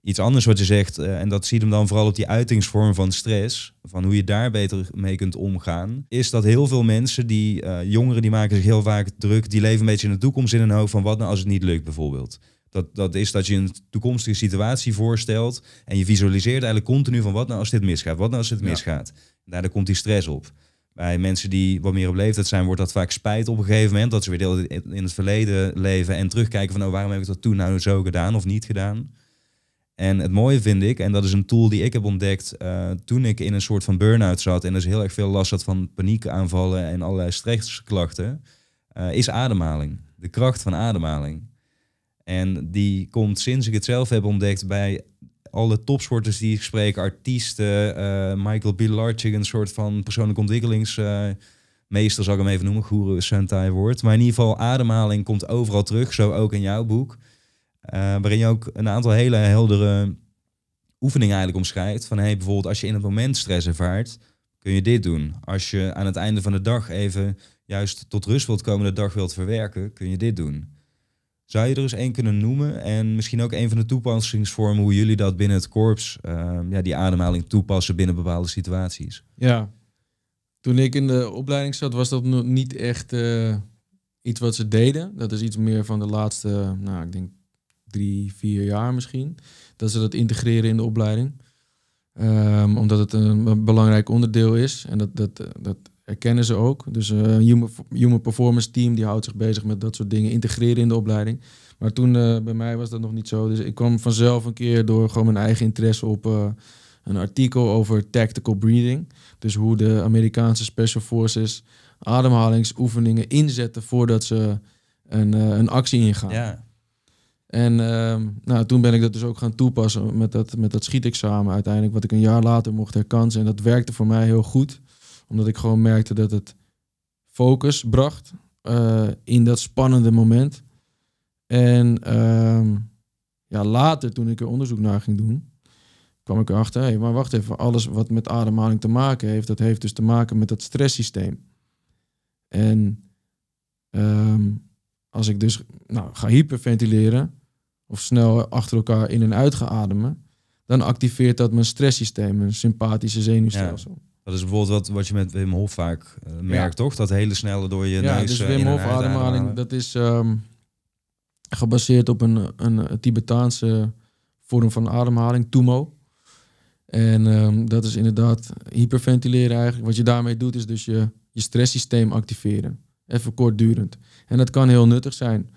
Iets anders wat je zegt, eh, en dat ziet hem dan vooral op die uitingsvorm van stress, van hoe je daar beter mee kunt omgaan, is dat heel veel mensen, die eh, jongeren, die maken zich heel vaak druk, die leven een beetje in de toekomst in hun hoofd van wat nou als het niet lukt bijvoorbeeld. Dat, dat is dat je een toekomstige situatie voorstelt en je visualiseert eigenlijk continu van wat nou als dit misgaat, wat nou als dit misgaat. Daardoor komt die stress op. Bij mensen die wat meer op leeftijd zijn, wordt dat vaak spijt op een gegeven moment. Dat ze weer deel in het verleden leven en terugkijken van oh, waarom heb ik dat toen nou zo gedaan of niet gedaan. En het mooie vind ik, en dat is een tool die ik heb ontdekt uh, toen ik in een soort van burn-out zat en dus heel erg veel last had van paniekaanvallen en allerlei stressklachten, uh, is ademhaling. De kracht van ademhaling. En die komt sinds ik het zelf heb ontdekt bij alle topsporters die ik spreek, artiesten, uh, Michael Pilarczyk, een soort van persoonlijke ontwikkelingsmeester, zal ik hem even noemen, is zijn woord. Maar in ieder geval, ademhaling komt overal terug, zo ook in jouw boek. Uh, waarin je ook een aantal hele heldere oefeningen eigenlijk omschrijft. Van hey, bijvoorbeeld als je in het moment stress ervaart, kun je dit doen. Als je aan het einde van de dag even juist tot rust wilt komen, de dag wilt verwerken, kun je dit doen. Zou je er eens één kunnen noemen? En misschien ook een van de toepassingsvormen hoe jullie dat binnen het korps, uh, ja, die ademhaling toepassen binnen bepaalde situaties? Ja, toen ik in de opleiding zat, was dat nog niet echt uh, iets wat ze deden. Dat is iets meer van de laatste, nou, ik denk drie, vier jaar misschien. Dat ze dat integreren in de opleiding. Um, omdat het een, belangrijk onderdeel is. En dat, dat, dat erkennen ze ook. Dus een uh, human, human performance team die houdt zich bezig met dat soort dingen integreren in de opleiding. Maar toen uh, bij mij was dat nog niet zo. Dus ik kwam vanzelf een keer door gewoon mijn eigen interesse op uh, een artikel over tactical breathing. Dus hoe de Amerikaanse Special Forces ademhalingsoefeningen inzetten voordat ze een, een actie ingaan. Ja. En uh, nou, toen ben ik dat dus ook gaan toepassen met dat, met dat schietexamen uiteindelijk, wat ik een jaar later mocht herkansen. En dat werkte voor mij heel goed, omdat ik gewoon merkte dat het focus bracht uh, in dat spannende moment. En uh, ja, later, toen ik er onderzoek naar ging doen, kwam ik erachter, hé, hey, maar wacht even, alles wat met ademhaling te maken heeft, dat heeft dus te maken met dat stresssysteem. En um, als ik dus nou, ga hyperventileren, of snel achter elkaar in en uit gaan ademen, dan activeert dat mijn stresssysteem, mijn sympathische zenuwstelsel. Dat is bijvoorbeeld wat, wat je met Wim Hof vaak uh, merkt, toch? Dat hele snelle door je ja, neus dus Wim Hof ademhaling, dat is um, gebaseerd op een, een, een, Tibetaanse vorm van ademhaling, Tumo. En um, dat is inderdaad hyperventileren eigenlijk. Wat je daarmee doet, is dus je, je stresssysteem activeren. Even kortdurend. En dat kan heel nuttig zijn.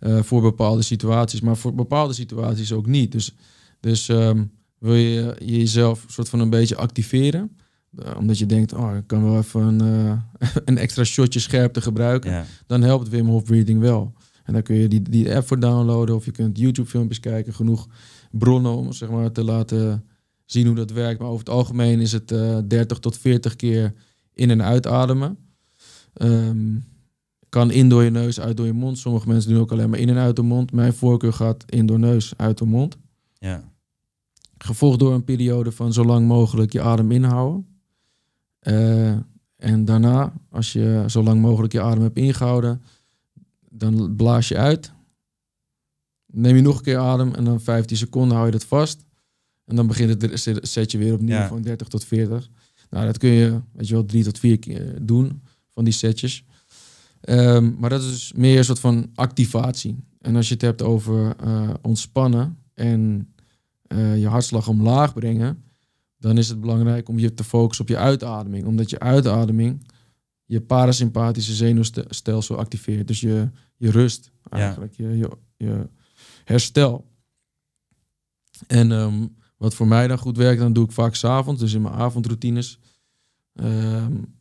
Uh, voor bepaalde situaties, maar voor bepaalde situaties ook niet. Dus, dus um, wil je jezelf soort van een beetje activeren, uh, omdat je denkt, oh, ik kan wel even een, uh, een extra shotje scherpte gebruiken, ja. dan helpt Wim Hof Breathing wel. En dan kun je die, die app voor downloaden of je kunt YouTube-filmpjes kijken, genoeg bronnen om zeg maar, te laten zien hoe dat werkt. Maar over het algemeen is het 30 tot 40 keer in- en uitademen. Um, kan in door je neus, uit door je mond. Sommige mensen doen ook alleen maar in en uit de mond. Mijn voorkeur gaat in door neus, uit de mond. Ja. Gevolgd door een periode van zo lang mogelijk je adem inhouden. Uh, en daarna, als je zo lang mogelijk je adem hebt ingehouden, dan blaas je uit. Neem je nog een keer adem en dan 15 seconden hou je dat vast. En dan begint het zet je weer opnieuw ja. van 30 tot 40. Nou, dat kun je, weet je wel, drie tot vier keer doen van die setjes. Um, maar dat is dus meer een soort van activatie. En als je het hebt over uh, ontspannen en uh, je hartslag omlaag brengen, dan is het belangrijk om je te focussen op je uitademing. Omdat je uitademing je parasympathische zenuwstelsel activeert. Dus je, je rust eigenlijk, ja. je, je, je, herstel. En um, wat voor mij dan goed werkt, dan doe ik vaak s'avonds. Dus in mijn avondroutines um,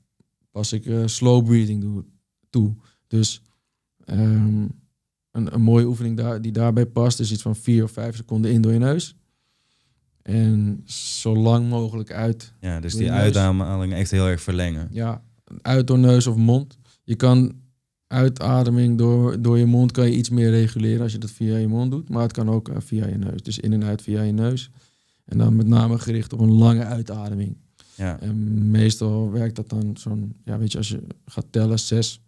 pas ik uh, slow breathing doe toe. Dus um, een, een mooie oefening daar, die daarbij past is iets van vier of vijf seconden in door je neus. En zo lang mogelijk uit. Ja, dus die uitademing echt heel erg verlengen. Ja, uit door neus of mond. Je kan uitademing door, door je mond kan je iets meer reguleren als je dat via je mond doet. Maar het kan ook uh, via je neus. Dus in en uit via je neus. En dan met name gericht op een lange uitademing. Ja. En meestal werkt dat dan zo'n, ja, weet je, als je gaat tellen, zes.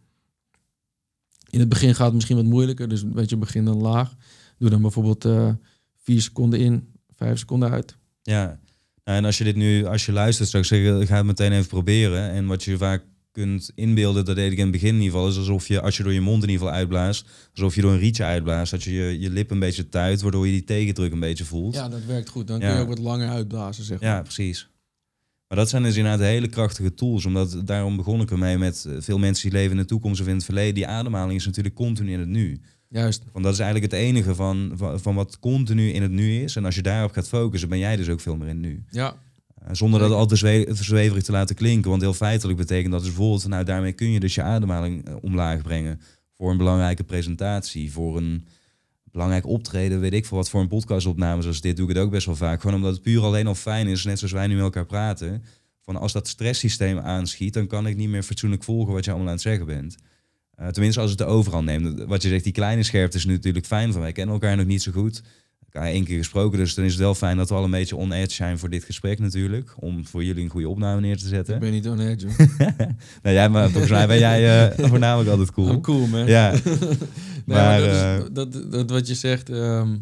In het begin gaat het misschien wat moeilijker, dus weet je, begin dan laag. Doe dan bijvoorbeeld eh, vier seconden in, vijf seconden uit. Ja, nou, en als je dit nu, als je luistert, zou ik zeggen, ga het meteen even proberen. En wat je vaak kunt inbeelden, dat deed ik in het begin in ieder geval, is alsof je, als je door je mond in ieder geval uitblaast, alsof je door een rietje uitblaast, dat je je, je lip een beetje tuit, waardoor je die tegendruk een beetje voelt. Ja, dat werkt goed. Dan kun je ook wat langer uitblazen, zeg maar. Ja, precies. Maar dat zijn dus inderdaad hele krachtige tools. Omdat daarom begon ik ermee met eh, veel mensen die leven in de toekomst of in het verleden. Die ademhaling is natuurlijk continu in het nu. Juist. Want dat is eigenlijk het enige van, van, van wat continu in het nu is. En als je daarop gaat focussen, ben jij dus ook veel meer in het nu. Ja, Eh, zonder dat al te zweverig te laten klinken. Want heel feitelijk betekent dat dus bijvoorbeeld, nou daarmee kun je dus je ademhaling eh, omlaag brengen. Voor een belangrijke presentatie, voor een belangrijk optreden, weet ik veel wat voor een podcastopname zoals dit, doe ik het ook best wel vaak. Gewoon omdat het puur alleen al fijn is, net zoals wij nu met elkaar praten. Van als dat stresssysteem aanschiet, dan kan ik niet meer fatsoenlijk volgen wat je allemaal aan het zeggen bent. Eh, tenminste, als het de overhand neemt. Wat je zegt, die kleine scherpte is natuurlijk fijn van wij kennen elkaar nog niet zo goed. Elkaar één keer gesproken, dus dan is het wel fijn dat we al een beetje on edge zijn voor dit gesprek natuurlijk. Om voor jullie een goede opname neer te zetten. ik ben niet on edge. nou, jij, maar volgens mij ben jij eh, voornamelijk altijd cool. I'm cool, man. Ja, Nee, Maar, maar, dat, eh, is, dat, dat wat je zegt, ehm,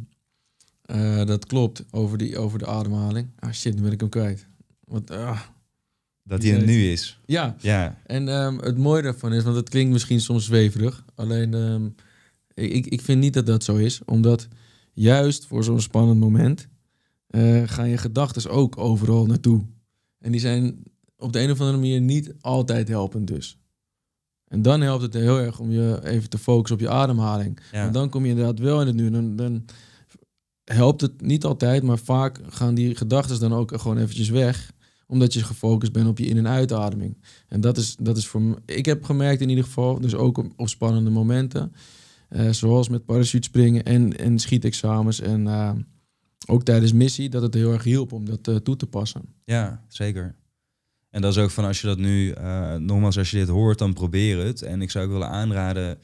eh, dat klopt over, die, over de ademhaling. Ah shit, nu ben ik hem kwijt. Want, ah, dat hij het nu is. ja, Ja, en ehm, het mooie daarvan is, want het klinkt misschien soms zweverig. Alleen, ehm, ik, ik vind niet dat dat zo is. Omdat juist voor zo'n spannend moment eh, gaan je gedachten ook overal naartoe. En die zijn op de een of andere manier niet altijd helpend dus. En dan helpt het heel erg om je even te focussen op je ademhaling. ja. Want dan kom je inderdaad wel in het nu. Dan, dan helpt het niet altijd, maar vaak gaan die gedachten dan ook gewoon eventjes weg. Omdat je gefocust bent op je in- en uitademing. En dat is, dat is voor me. Ik heb gemerkt in ieder geval, dus ook op, spannende momenten. eh, zoals met parachutespringen en, en schietexamens. En eh, ook tijdens missie, dat het heel erg hielp om dat eh, toe te passen. Ja, zeker. En dat is ook van als je dat nu, nogmaals, als je dit hoort, dan probeer het. En ik zou ook willen aanraden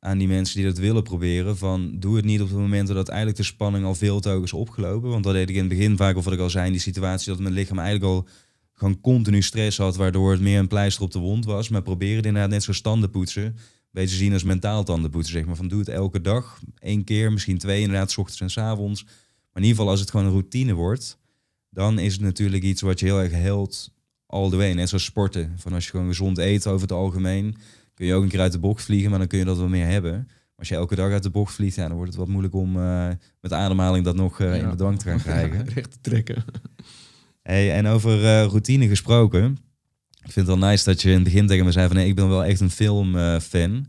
aan die mensen die dat willen proberen, van doe het niet op de momenten dat eigenlijk de spanning al veel te hoog is opgelopen. Want dat deed ik in het begin vaak, of wat ik al zei, in die situatie dat mijn lichaam eigenlijk al gewoon continu stress had, waardoor het meer een pleister op de wond was. Maar probeer het inderdaad net zo standen poetsen. Beetje zien als mentaal tanden poetsen, zeg maar. Van doe het elke dag, één keer, misschien twee inderdaad, s ochtends en s avonds. Maar in ieder geval als het gewoon een routine wordt, dan is het natuurlijk iets wat je heel erg helpt all the way. Net zoals sporten. Van als je gewoon gezond eet over het algemeen, kun je ook een keer uit de bocht vliegen, maar dan kun je dat wel meer hebben. Maar als je elke dag uit de bocht vliegt, ja, dan wordt het wat moeilijk om eh, met ademhaling dat nog eh, in bedwang te gaan krijgen. Recht te trekken. Hey, en over eh, routine gesproken. Ik vind het wel nice dat je in het begin tegen me zei van nee, ik ben wel echt een filmfan.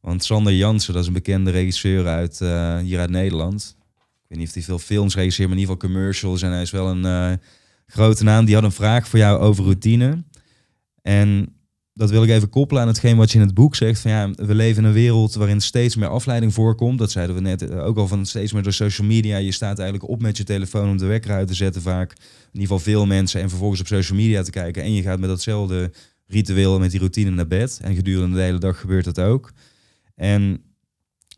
Want Sander Jansen, dat is een bekende regisseur uit, eh, hier uit Nederland. Ik weet niet of hij veel films regisseert, maar in ieder geval commercials. En hij is wel een grote naam. Die had een vraag voor jou over routine. En dat wil ik even koppelen aan hetgeen wat je in het boek zegt. Van ja, we leven in een wereld waarin steeds meer afleiding voorkomt. Dat zeiden we net eh, ook al van steeds meer door social media. Je staat eigenlijk op met je telefoon om de wekker uit te zetten vaak. In ieder geval veel mensen. En vervolgens op social media te kijken. En je gaat met datzelfde ritueel, met die routine naar bed. En gedurende de hele dag gebeurt dat ook. En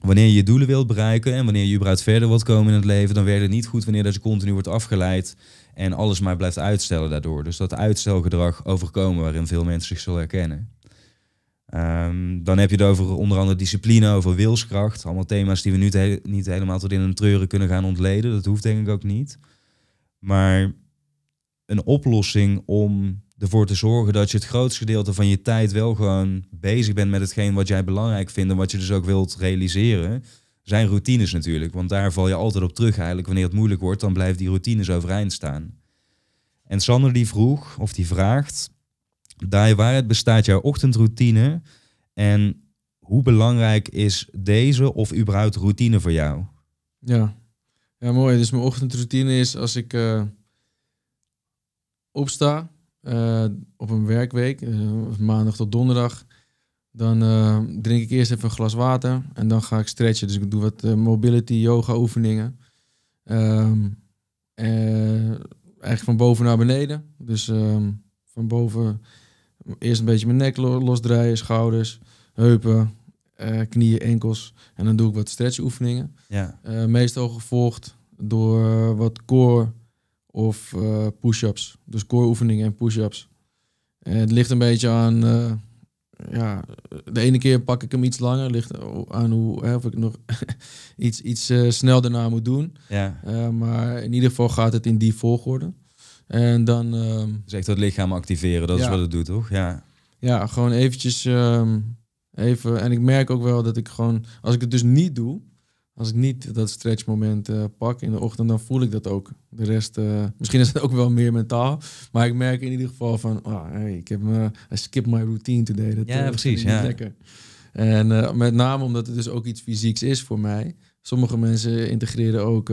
wanneer je je doelen wilt bereiken en wanneer je überhaupt verder wilt komen in het leven, dan werkt het niet goed wanneer dat je continu wordt afgeleid en alles maar blijft uitstellen daardoor. Dus dat uitstelgedrag overkomen waarin veel mensen zich zullen herkennen. Ehm, dan heb je het over onder andere discipline, over wilskracht. Allemaal thema's die we nu niet helemaal tot in een treuren kunnen gaan ontleden. Dat hoeft denk ik ook niet. Maar een oplossing om ervoor te zorgen dat je het grootste gedeelte van je tijd wel gewoon bezig bent met hetgeen wat jij belangrijk vindt en wat je dus ook wilt realiseren, zijn routines natuurlijk. Want daar val je altijd op terug eigenlijk. Wanneer het moeilijk wordt, dan blijven die routines overeind staan. En Sander die vroeg, of die vraagt, daar waaruit bestaat jouw ochtendroutine en hoe belangrijk is deze of überhaupt routine voor jou? Ja. ja, mooi. Dus mijn ochtendroutine is als ik eh, opsta eh, op een werkweek, eh, maandag tot donderdag, dan eh, drink ik eerst even een glas water en dan ga ik stretchen. Dus ik doe wat eh, mobility yoga oefeningen. Ehm, eh, eigenlijk van boven naar beneden. Dus ehm, van boven eerst een beetje mijn nek lo- losdraaien, schouders, heupen, knieën, enkels. En dan doe ik wat stretchoefeningen. Ja, meestal gevolgd door wat core of push-ups. Dus core oefeningen en push-ups. Het ligt een beetje aan, ja, de ene keer pak ik hem iets langer. ligt aan hoe, hè, of ik nog iets, iets uh, snel daarna moet doen. Ja. maar in ieder geval gaat het in die volgorde. En dan... Um, dus echt dat lichaam activeren, dat is wat het doet, toch? Ja, ja gewoon eventjes... Um, even, en ik merk ook wel dat ik gewoon... Als ik het dus niet doe als ik niet dat stretchmoment uh, pak in de ochtend, dan voel ik dat ook. De rest, uh, misschien is het ook wel meer mentaal. Maar ik merk in ieder geval van, oh, hey, ik heb me, I skip my routine today. Dat, ja, uh, precies. Ja. Lekker. En met name omdat het dus ook iets fysieks is voor mij. Sommige mensen integreren ook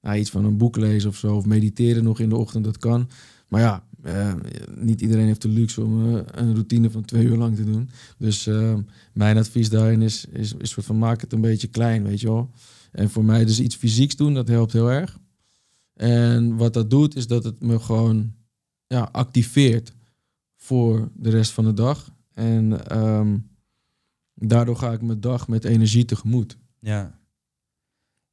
nou, iets van een boek lezen of zo. Of mediteren nog in de ochtend, dat kan. Maar ja, uh, niet iedereen heeft de luxe om uh, een routine van twee uur lang te doen. Dus uh, mijn advies daarin is, is, is van maak het een beetje klein, weet je wel. En voor mij dus iets fysieks doen, dat helpt heel erg. En wat dat doet, is dat het me gewoon ja, activeert voor de rest van de dag. En um, daardoor ga ik mijn dag met energie tegemoet. Ja.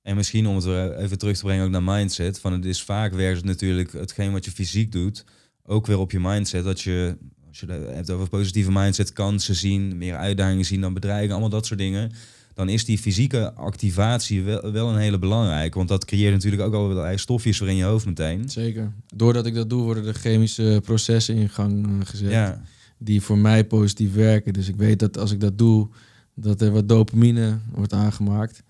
En misschien om het even terug te brengen ook naar mindset. Van het is vaak werkt natuurlijk hetgeen wat je fysiek doet ook weer op je mindset. Dat je, als je het hebt over positieve mindset, kansen zien, meer uitdagingen zien dan bedreigen, allemaal dat soort dingen. Dan is die fysieke activatie wel, wel een hele belangrijke. Want dat creëert natuurlijk ook allerlei stofjes voor in je hoofd meteen. Zeker. Doordat ik dat doe, worden de chemische processen in gang eh, gezet. Ja. Die voor mij positief werken. Dus ik weet dat als ik dat doe, dat er wat dopamine wordt aangemaakt.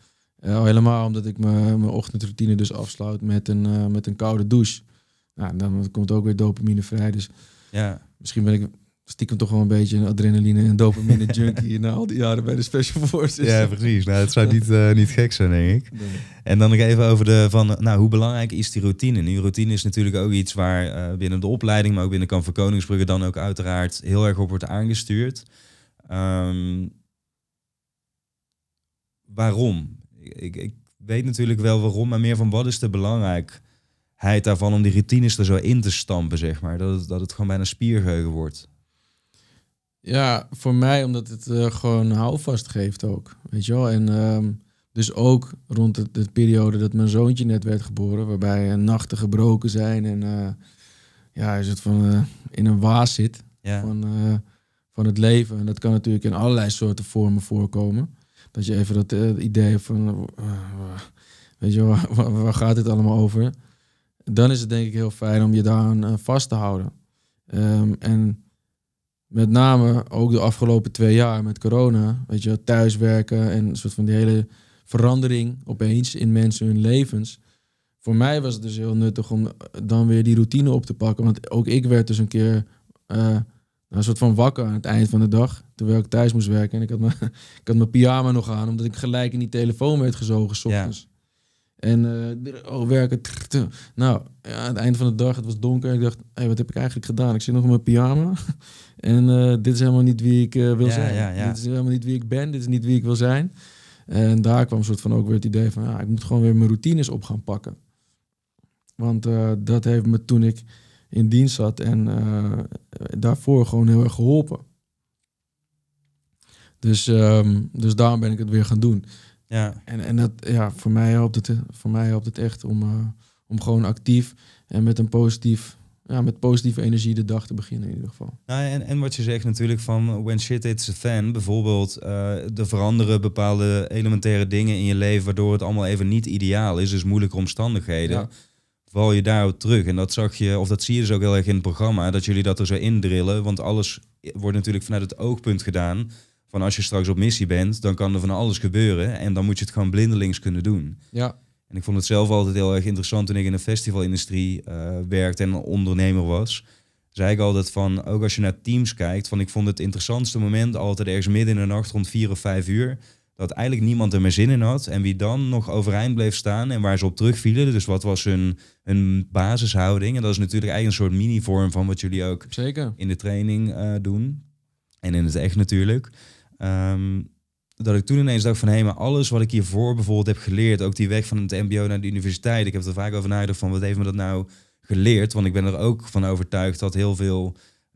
Uh, helemaal omdat ik mijn ochtendroutine dus afsluit met een, uh, met een koude douche. Nou, dan komt ook weer dopamine vrij. Dus ja. misschien ben ik stiekem toch wel een beetje een adrenaline en dopamine junkie na al die jaren bij de Special Forces. Ja, precies. Nou, het zou niet, uh, niet gek zijn, denk ik. En dan nog even over de van, nou, hoe belangrijk is die routine? Die routine is natuurlijk ook iets waar uh, binnen de opleiding, maar ook binnen Kamp van Koningsbrugge dan ook uiteraard heel erg op wordt aangestuurd. Um, waarom? Ik, ik weet natuurlijk wel waarom, maar meer van wat is er belangrijk hij daarvan om die routines er zo in te stampen, zeg maar. Dat het, dat het gewoon bijna spiergeheugen wordt. Ja, voor mij omdat het uh, gewoon houvast geeft ook. Weet je wel? En ehm, dus ook rond de, de, periode dat mijn zoontje net werd geboren, waarbij uh, nachten gebroken zijn en uh, ja, is het van in een waas zit ja. van, van het leven. En dat kan natuurlijk in allerlei soorten vormen voorkomen. Dat je even dat idee van, weet je wel, waar, waar gaat dit allemaal over? Dan is het denk ik heel fijn om je daaraan uh, vast te houden. Um, en met name ook de afgelopen twee jaar met corona, weet je, thuiswerken en een soort van die hele verandering opeens in mensen hun levens. Voor mij was het dus heel nuttig om dan weer die routine op te pakken. Want ook ik werd dus een keer uh, een soort van wakker aan het eind van de dag. Terwijl ik thuis moest werken. En ik had, mijn, ik had mijn pyjama nog aan, omdat ik gelijk in die telefoon werd gezogen. S ochtends. En uh, oh, werken. Nou, ja, aan het einde van de dag, het was donker. Ik dacht, hey, wat heb ik eigenlijk gedaan? Ik zit nog in mijn pyjama. en uh, dit is helemaal niet wie ik uh, wil ja, zijn. Ja. Dit is helemaal niet wie ik ben. Dit is niet wie ik wil zijn. En daar kwam een soort van ook weer het idee van, ja, ik moet gewoon weer mijn routines op gaan pakken. Want dat heeft me toen ik in dienst zat en daarvoor gewoon heel erg geholpen. Dus, um, dus daarom ben ik het weer gaan doen. Ja. En, en dat, ja, voor mij helpt het, voor mij helpt het echt om, uh, om gewoon actief en met een positief, ja, met positieve energie de dag te beginnen in ieder geval. Nou, en, en wat je zegt natuurlijk van when shit hits a fan, bijvoorbeeld uh, er veranderen bepaalde elementaire dingen in je leven waardoor het allemaal even niet ideaal is, dus moeilijke omstandigheden. Ja. Val je daarop terug. En dat zag je, of dat zie je dus ook heel erg in het programma, dat jullie dat er zo indrillen. Want alles wordt natuurlijk vanuit het oogpunt gedaan van als je straks op missie bent, dan kan er van alles gebeuren. En dan moet je het gewoon blindelings kunnen doen. Ja. En ik vond het zelf altijd heel erg interessant toen ik in de festivalindustrie uh, werkte en een ondernemer was. Zei ik altijd van, ook als je naar teams kijkt, van ik vond het interessantste moment altijd ergens midden in de nacht rond vier of vijf uur. Dat eigenlijk niemand er meer zin in had. En wie dan nog overeind bleef staan en waar ze op terugvielen. Dus wat was hun, hun basishouding. En dat is natuurlijk eigenlijk een soort mini-vorm van wat jullie ook Zeker. in de training uh, doen. En in het echt natuurlijk. Um, dat ik toen ineens dacht van hé, hey, maar alles wat ik hiervoor bijvoorbeeld heb geleerd, ook die weg van het MBO naar de universiteit, ik heb er vaak over nagedacht van wat heeft me dat nou geleerd? Want ik ben er ook van overtuigd dat heel veel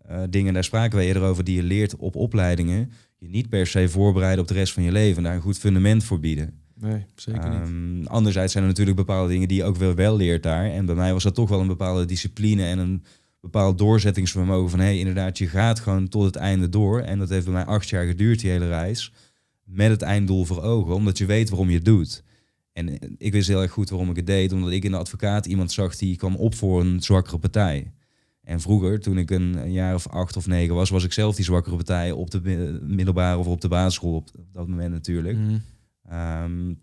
uh, dingen, daar spraken we eerder over, die je leert op opleidingen, je niet per se voorbereiden op de rest van je leven en daar een goed fundament voor bieden. Nee, zeker niet. Ehm, anderzijds zijn er natuurlijk bepaalde dingen die je ook wel, wel leert daar. En bij mij was dat toch wel een bepaalde discipline en een bepaald doorzettingsvermogen van... hé, hey, inderdaad, je gaat gewoon tot het einde door. En dat heeft bij mij acht jaar geduurd, die hele reis. Met het einddoel voor ogen, omdat je weet waarom je het doet. En ik wist heel erg goed waarom ik het deed, omdat ik in de advocaat iemand zag die kwam op voor een zwakkere partij. En vroeger, toen ik een, een jaar of acht of negen was, was ik zelf die zwakkere partij op de middelbare of op de basisschool op dat moment natuurlijk. Mhm. Ehm,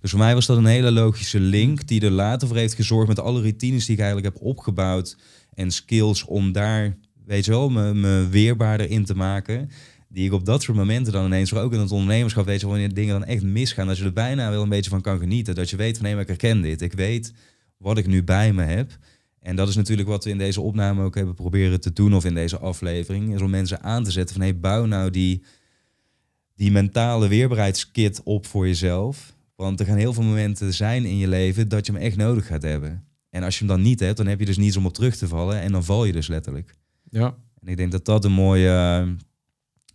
dus voor mij was dat een hele logische link die er later voor heeft gezorgd met alle routines die ik eigenlijk heb opgebouwd en skills om daar, weet je wel, me, me weerbaarder in te maken. Die ik op dat soort momenten dan ineens, ook in het ondernemerschap, weet je wel, wanneer dingen dan echt misgaan, dat je er bijna wel een beetje van kan genieten. Dat je weet van, nee, maar ik herken dit. Ik weet wat ik nu bij me heb. En dat is natuurlijk wat we in deze opname ook hebben proberen te doen, of in deze aflevering, is om mensen aan te zetten van, hé, bouw nou die, die mentale weerbaarheidskit op voor jezelf. Want er gaan heel veel momenten zijn in je leven dat je hem echt nodig gaat hebben. En als je hem dan niet hebt, dan heb je dus niets om op terug te vallen en dan val je dus letterlijk. Ja. En ik denk dat dat een mooie eh,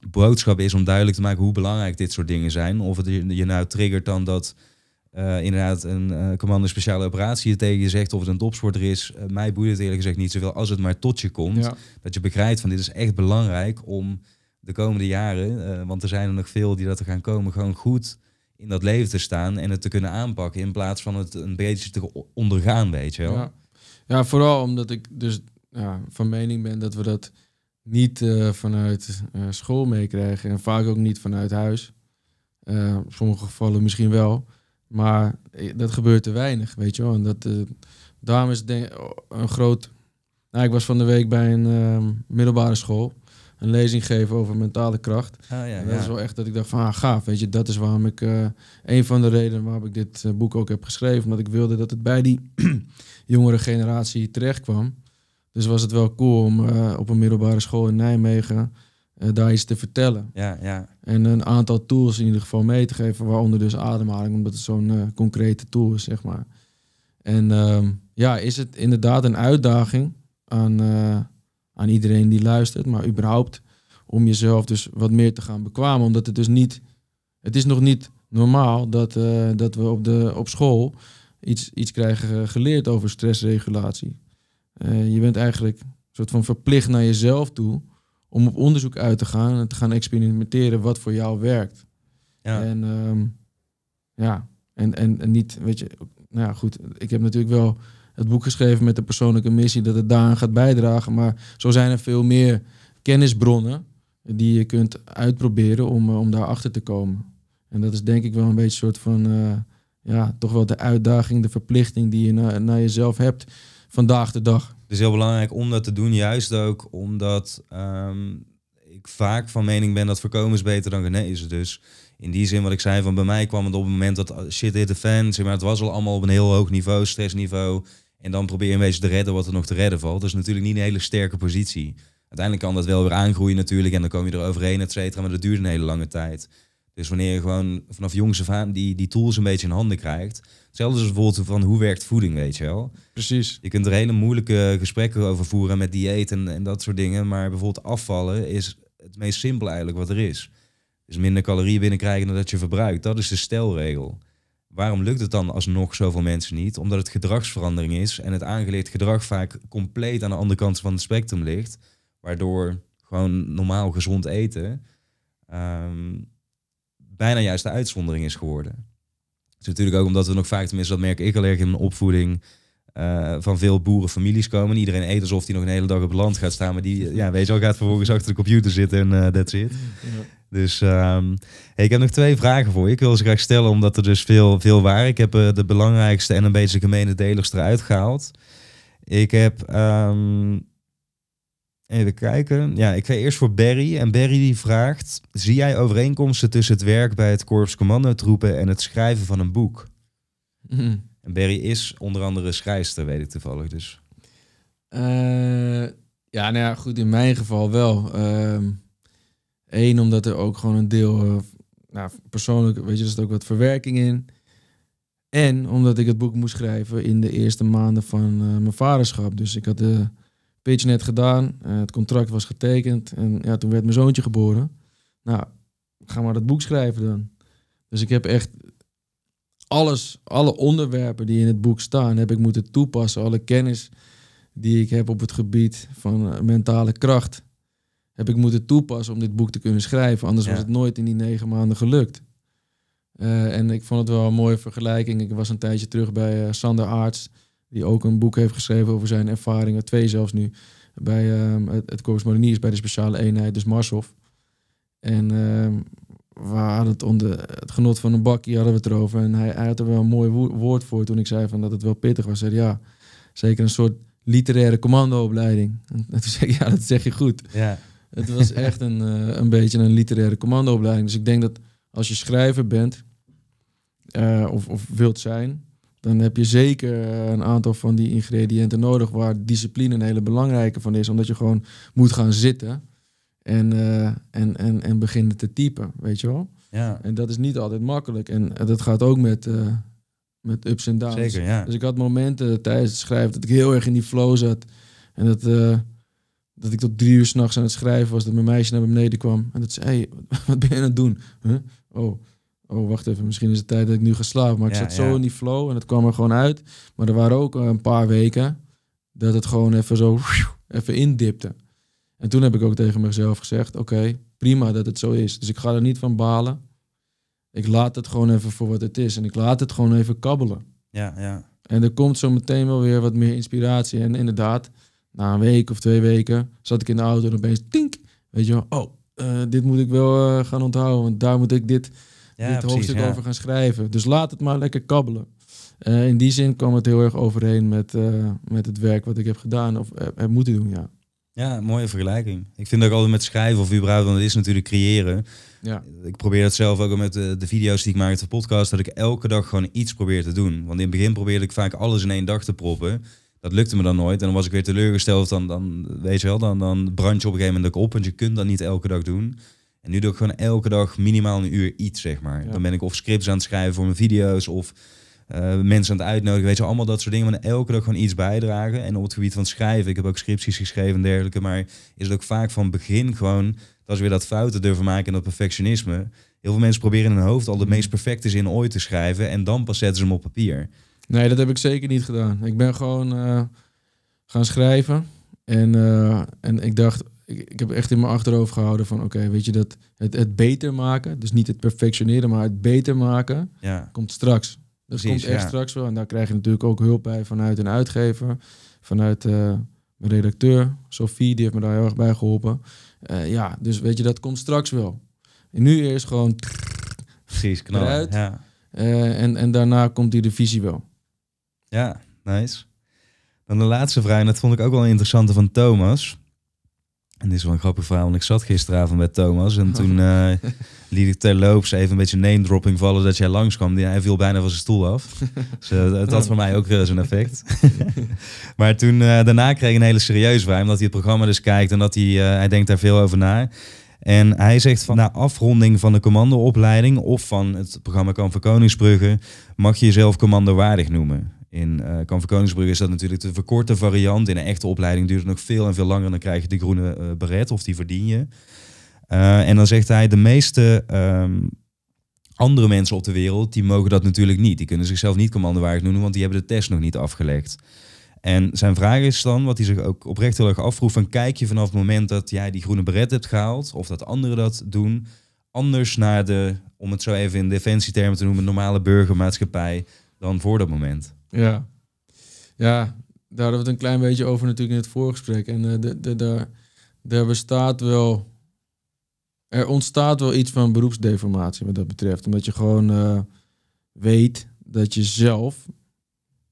boodschap is om duidelijk te maken hoe belangrijk dit soort dingen zijn. Of het je nou triggert dan dat eh, inderdaad een uh, commando speciale operatie je tegen je zegt of het een topsporter is. Uh, mij boeit het eerlijk gezegd niet zoveel als het maar tot je komt. Ja. Dat je begrijpt van dit is echt belangrijk om de komende jaren, want er zijn er nog veel die dat er gaan komen, gewoon goed in dat leven te staan en het te kunnen aanpakken in plaats van het een beetje te ondergaan, weet je wel. Ja. vooral omdat ik dus ja, van mening ben dat we dat niet uh, vanuit uh, school meekrijgen en vaak ook niet vanuit huis. In sommige gevallen misschien wel, maar dat gebeurt te weinig, weet je wel. En dat, daarom is een groot... Nou, ik was van de week bij een ehm, middelbare school een lezing geven over mentale kracht. Ah, ja, en dat ja. is wel echt dat ik dacht van, ah, gaaf, weet je, dat is waarom ik, uh, een van de redenen waarom ik dit uh, boek ook heb geschreven, omdat ik wilde dat het bij die jongere generatie terecht kwam. Dus was het wel cool om uh, op een middelbare school in Nijmegen daar iets te vertellen. Ja, ja. En een aantal tools in ieder geval mee te geven, waaronder dus ademhaling, omdat het zo'n concrete tool is, zeg maar. En ehm, ja, is het inderdaad een uitdaging aan aan iedereen die luistert, maar überhaupt om jezelf dus wat meer te gaan bekwamen. Omdat het dus niet, het is nog niet normaal dat, uh, dat we op, de, op school iets, iets krijgen geleerd over stressregulatie. Uh, je bent eigenlijk een soort van verplicht naar jezelf toe om op onderzoek uit te gaan en te gaan experimenteren wat voor jou werkt. Ja. En um, ja, en, en, en niet, weet je, nou ja, goed, ik heb natuurlijk wel het boek geschreven met de persoonlijke missie dat het daaraan gaat bijdragen. Maar zo zijn er veel meer kennisbronnen die je kunt uitproberen om, om daarachter te komen. En dat is denk ik wel een beetje een soort van, uh, ja, toch wel de uitdaging, de verplichting die je na, naar jezelf hebt vandaag de dag. Het is heel belangrijk om dat te doen, juist ook omdat um, ik vaak van mening ben dat voorkomen is beter dan genezen. Dus in die zin wat ik zei, van bij mij kwam het op het moment dat shit hit de fan, maar, het was al allemaal op een heel hoog niveau, stressniveau. En dan probeer je een beetje te redden wat er nog te redden valt. Dat is natuurlijk niet een hele sterke positie. Uiteindelijk kan dat wel weer aangroeien natuurlijk. En dan kom je er overheen, et cetera. Maar dat duurt een hele lange tijd. Dus wanneer je gewoon vanaf jongs af aan die, die tools een beetje in handen krijgt. Hetzelfde is bijvoorbeeld van hoe werkt voeding, weet je wel. Precies. Je kunt er hele moeilijke gesprekken over voeren met dieet en, en dat soort dingen. Maar bijvoorbeeld afvallen is het meest simpel eigenlijk wat er is. Dus minder calorieën binnenkrijgen dan dat je verbruikt. Dat is de stelregel. Waarom lukt het dan alsnog zoveel mensen niet? Omdat het gedragsverandering is en het aangeleerd gedrag vaak compleet aan de andere kant van het spectrum ligt. Waardoor gewoon normaal gezond eten um, bijna juist de uitzondering is geworden. Het is natuurlijk ook omdat we nog vaak, tenminste dat merk ik al erg in mijn opvoeding, uh, van veel boerenfamilies komen. Iedereen eet alsof hij nog een hele dag op het land gaat staan. Maar die, ja, weet je wel, gaat vervolgens achter de computer zitten en uh, that's it. Ja. Dus um, hey, ik heb nog twee vragen voor je. Ik wil ze graag stellen omdat er dus veel, veel waren. Ik heb uh, de belangrijkste en een beetje gemene delers eruit gehaald. Ik heb... Um, even kijken. Ja, ik ga eerst voor Barry. En Barry die vraagt... Zie jij overeenkomsten tussen het werk bij het Korps Commandotroepen... en het schrijven van een boek? Mhm. En Barry is onder andere schrijfster, weet ik toevallig. Dus. Uh, ja, nou ja, goed, in mijn geval wel. Eén, omdat er ook gewoon een deel, uh, nou, persoonlijk, weet je, er zit ook wat verwerking in. En omdat ik het boek moest schrijven in de eerste maanden van uh, mijn vaderschap. Dus ik had de pitch net gedaan, uh, het contract was getekend en ja, toen werd mijn zoontje geboren. Nou, ga maar dat boek schrijven dan. Dus ik heb echt alles, alle onderwerpen die in het boek staan, heb ik moeten toepassen. Alle kennis die ik heb op het gebied van eh, mentale kracht, heb ik moeten toepassen om dit boek te kunnen schrijven. Anders Ja. was het nooit in die negen maanden gelukt. Eh, en ik vond het wel een mooie vergelijking. Ik was een tijdje terug bij eh, Sander Aarts, die ook een boek heeft geschreven over zijn ervaringen, twee zelfs nu, bij ehm, het, het Corps Mariniers, bij de speciale eenheid, dus Marshof. En ehm, we hadden het onder het genot van een bakje hadden we het erover. En hij, hij had er wel een mooi wo- woord voor toen ik zei van dat het wel pittig was. Hij zei ja, zeker een soort literaire commandoopleiding. En toen zei ik ja, dat zeg je goed. Ja, Het was echt een, eh, een beetje een literaire commandoopleiding. Dus ik denk dat als je schrijver bent eh, of, of wilt zijn, dan heb je zeker eh, een aantal van die ingrediënten nodig waar discipline een hele belangrijke van is. Omdat je gewoon moet gaan zitten en, en, en, en beginnen te typen, weet je wel. ja. En dat is niet altijd makkelijk. En dat gaat ook met, met ups en downs. zeker, ja. Dus ik had momenten tijdens het schrijven dat ik heel erg in die flow zat. En dat, dat ik tot drie uur s'nachts aan het schrijven was. Dat mijn meisje naar beneden kwam. En dat zei, hey, wat ben je aan het doen? Huh? Oh, oh, wacht even. Misschien is het tijd dat ik nu ga slapen. Maar ik Ja, zat zo ja. in die flow en het kwam er gewoon uit. Maar er waren ook eh, een paar weken dat het gewoon even zo even indipte. En toen heb ik ook tegen mezelf gezegd, oké, prima dat het zo is. Dus ik ga er niet van balen. Ik laat het gewoon even voor wat het is. En ik laat het gewoon even kabbelen. Ja, ja. En er komt zo meteen wel weer wat meer inspiratie. En inderdaad, na een week of twee weken zat ik in de auto en opeens tink. Weet je wel, oh, eh, dit moet ik wel eh, gaan onthouden. Want daar moet ik dit, Ja, dit precies, hoofdstuk ja. over gaan schrijven. Dus laat het maar lekker kabbelen. Eh, in die zin kwam het heel erg overeen met, met het werk wat ik heb gedaan of heb, heb moeten doen, ja. Ja, mooie vergelijking. Ik vind ook altijd met schrijven of überhaupt, want het is natuurlijk creëren. Ja, Ik probeer dat zelf ook met de, de video's die ik maak, de podcast, dat ik elke dag gewoon iets probeer te doen. Want in het begin probeerde ik vaak alles in één dag te proppen. Dat lukte me dan nooit. En dan was ik weer teleurgesteld. Dan, dan weet je wel, dan, dan brand je op een gegeven moment op. Want je kunt dat niet elke dag doen. En nu doe ik gewoon elke dag minimaal een uur iets, zeg maar. Ja. Dan ben ik of scripts aan het schrijven voor mijn video's of eh, mensen aan het uitnodigen. Weet je, allemaal dat soort dingen. Maar elke dag gewoon iets bijdragen. En op het gebied van schrijven, ik heb ook scripties geschreven en dergelijke. Maar is het ook vaak van begin gewoon, dat is weer dat fouten durven maken en dat perfectionisme. Heel veel mensen proberen in hun hoofd al de meest perfecte zin ooit te schrijven. En dan pas zetten ze hem op papier. Nee, dat heb ik zeker niet gedaan. Ik ben gewoon eh, gaan schrijven. En, eh, en ik dacht, ik, ik heb echt in mijn achterhoofd gehouden van... oké, weet je, dat het, het beter maken... dus niet het perfectioneren, maar het beter maken... Ja, komt straks. Dat Precies, komt echt ja. straks wel. En daar krijg je natuurlijk ook hulp bij vanuit een uitgever... vanuit eh, mijn redacteur, Sophie, die heeft me daar heel erg bij geholpen. Eh, ja, dus weet je, dat komt straks wel. En nu eerst gewoon... precies. Knallen. Eruit. Ja. en, en daarna komt die revisie wel. Ja, nice. Dan de laatste vraag, en dat vond ik ook wel een interessante van Thomas. En dit is wel een grappig verhaal, want ik zat gisteravond met Thomas. En toen eh, liet ik terloops even een beetje name dropping vallen dat jij langskwam. Die- Hij viel bijna van zijn stoel af. Dus eh, het had voor mij ook eh, zijn effect. maar toen, eh, daarna kreeg ik een hele serieuze vraag. Omdat hij het programma dus kijkt en dat hij, eh, hij denkt daar veel over na. En hij zegt van na afronding van de commandoopleiding of van het programma Kamp van Koningsbrugge mag je jezelf commandowaardig noemen. In eh Kamp van Koningsbrugge is dat natuurlijk de verkorte variant. In een echte opleiding duurt het nog veel en veel langer. En dan krijg je de groene eh, beret of die verdien je. Eh, en dan zegt hij, de meeste ehm, andere mensen op de wereld, die mogen dat natuurlijk niet. Die kunnen zichzelf niet commandowaardig noemen, want die hebben de test nog niet afgelegd. En zijn vraag is dan, wat hij zich ook oprecht heel erg afvroeg, van kijk je vanaf het moment dat jij die groene beret hebt gehaald, of dat anderen dat doen, anders naar de, om het zo even in defensietermen te noemen, normale burgermaatschappij dan voor dat moment. Ja. ja, daar hadden we het een klein beetje over natuurlijk in het voorgesprek. En eh, de, de, er bestaat wel... Er ontstaat wel iets van beroepsdeformatie wat dat betreft. Omdat je gewoon eh, weet dat je zelf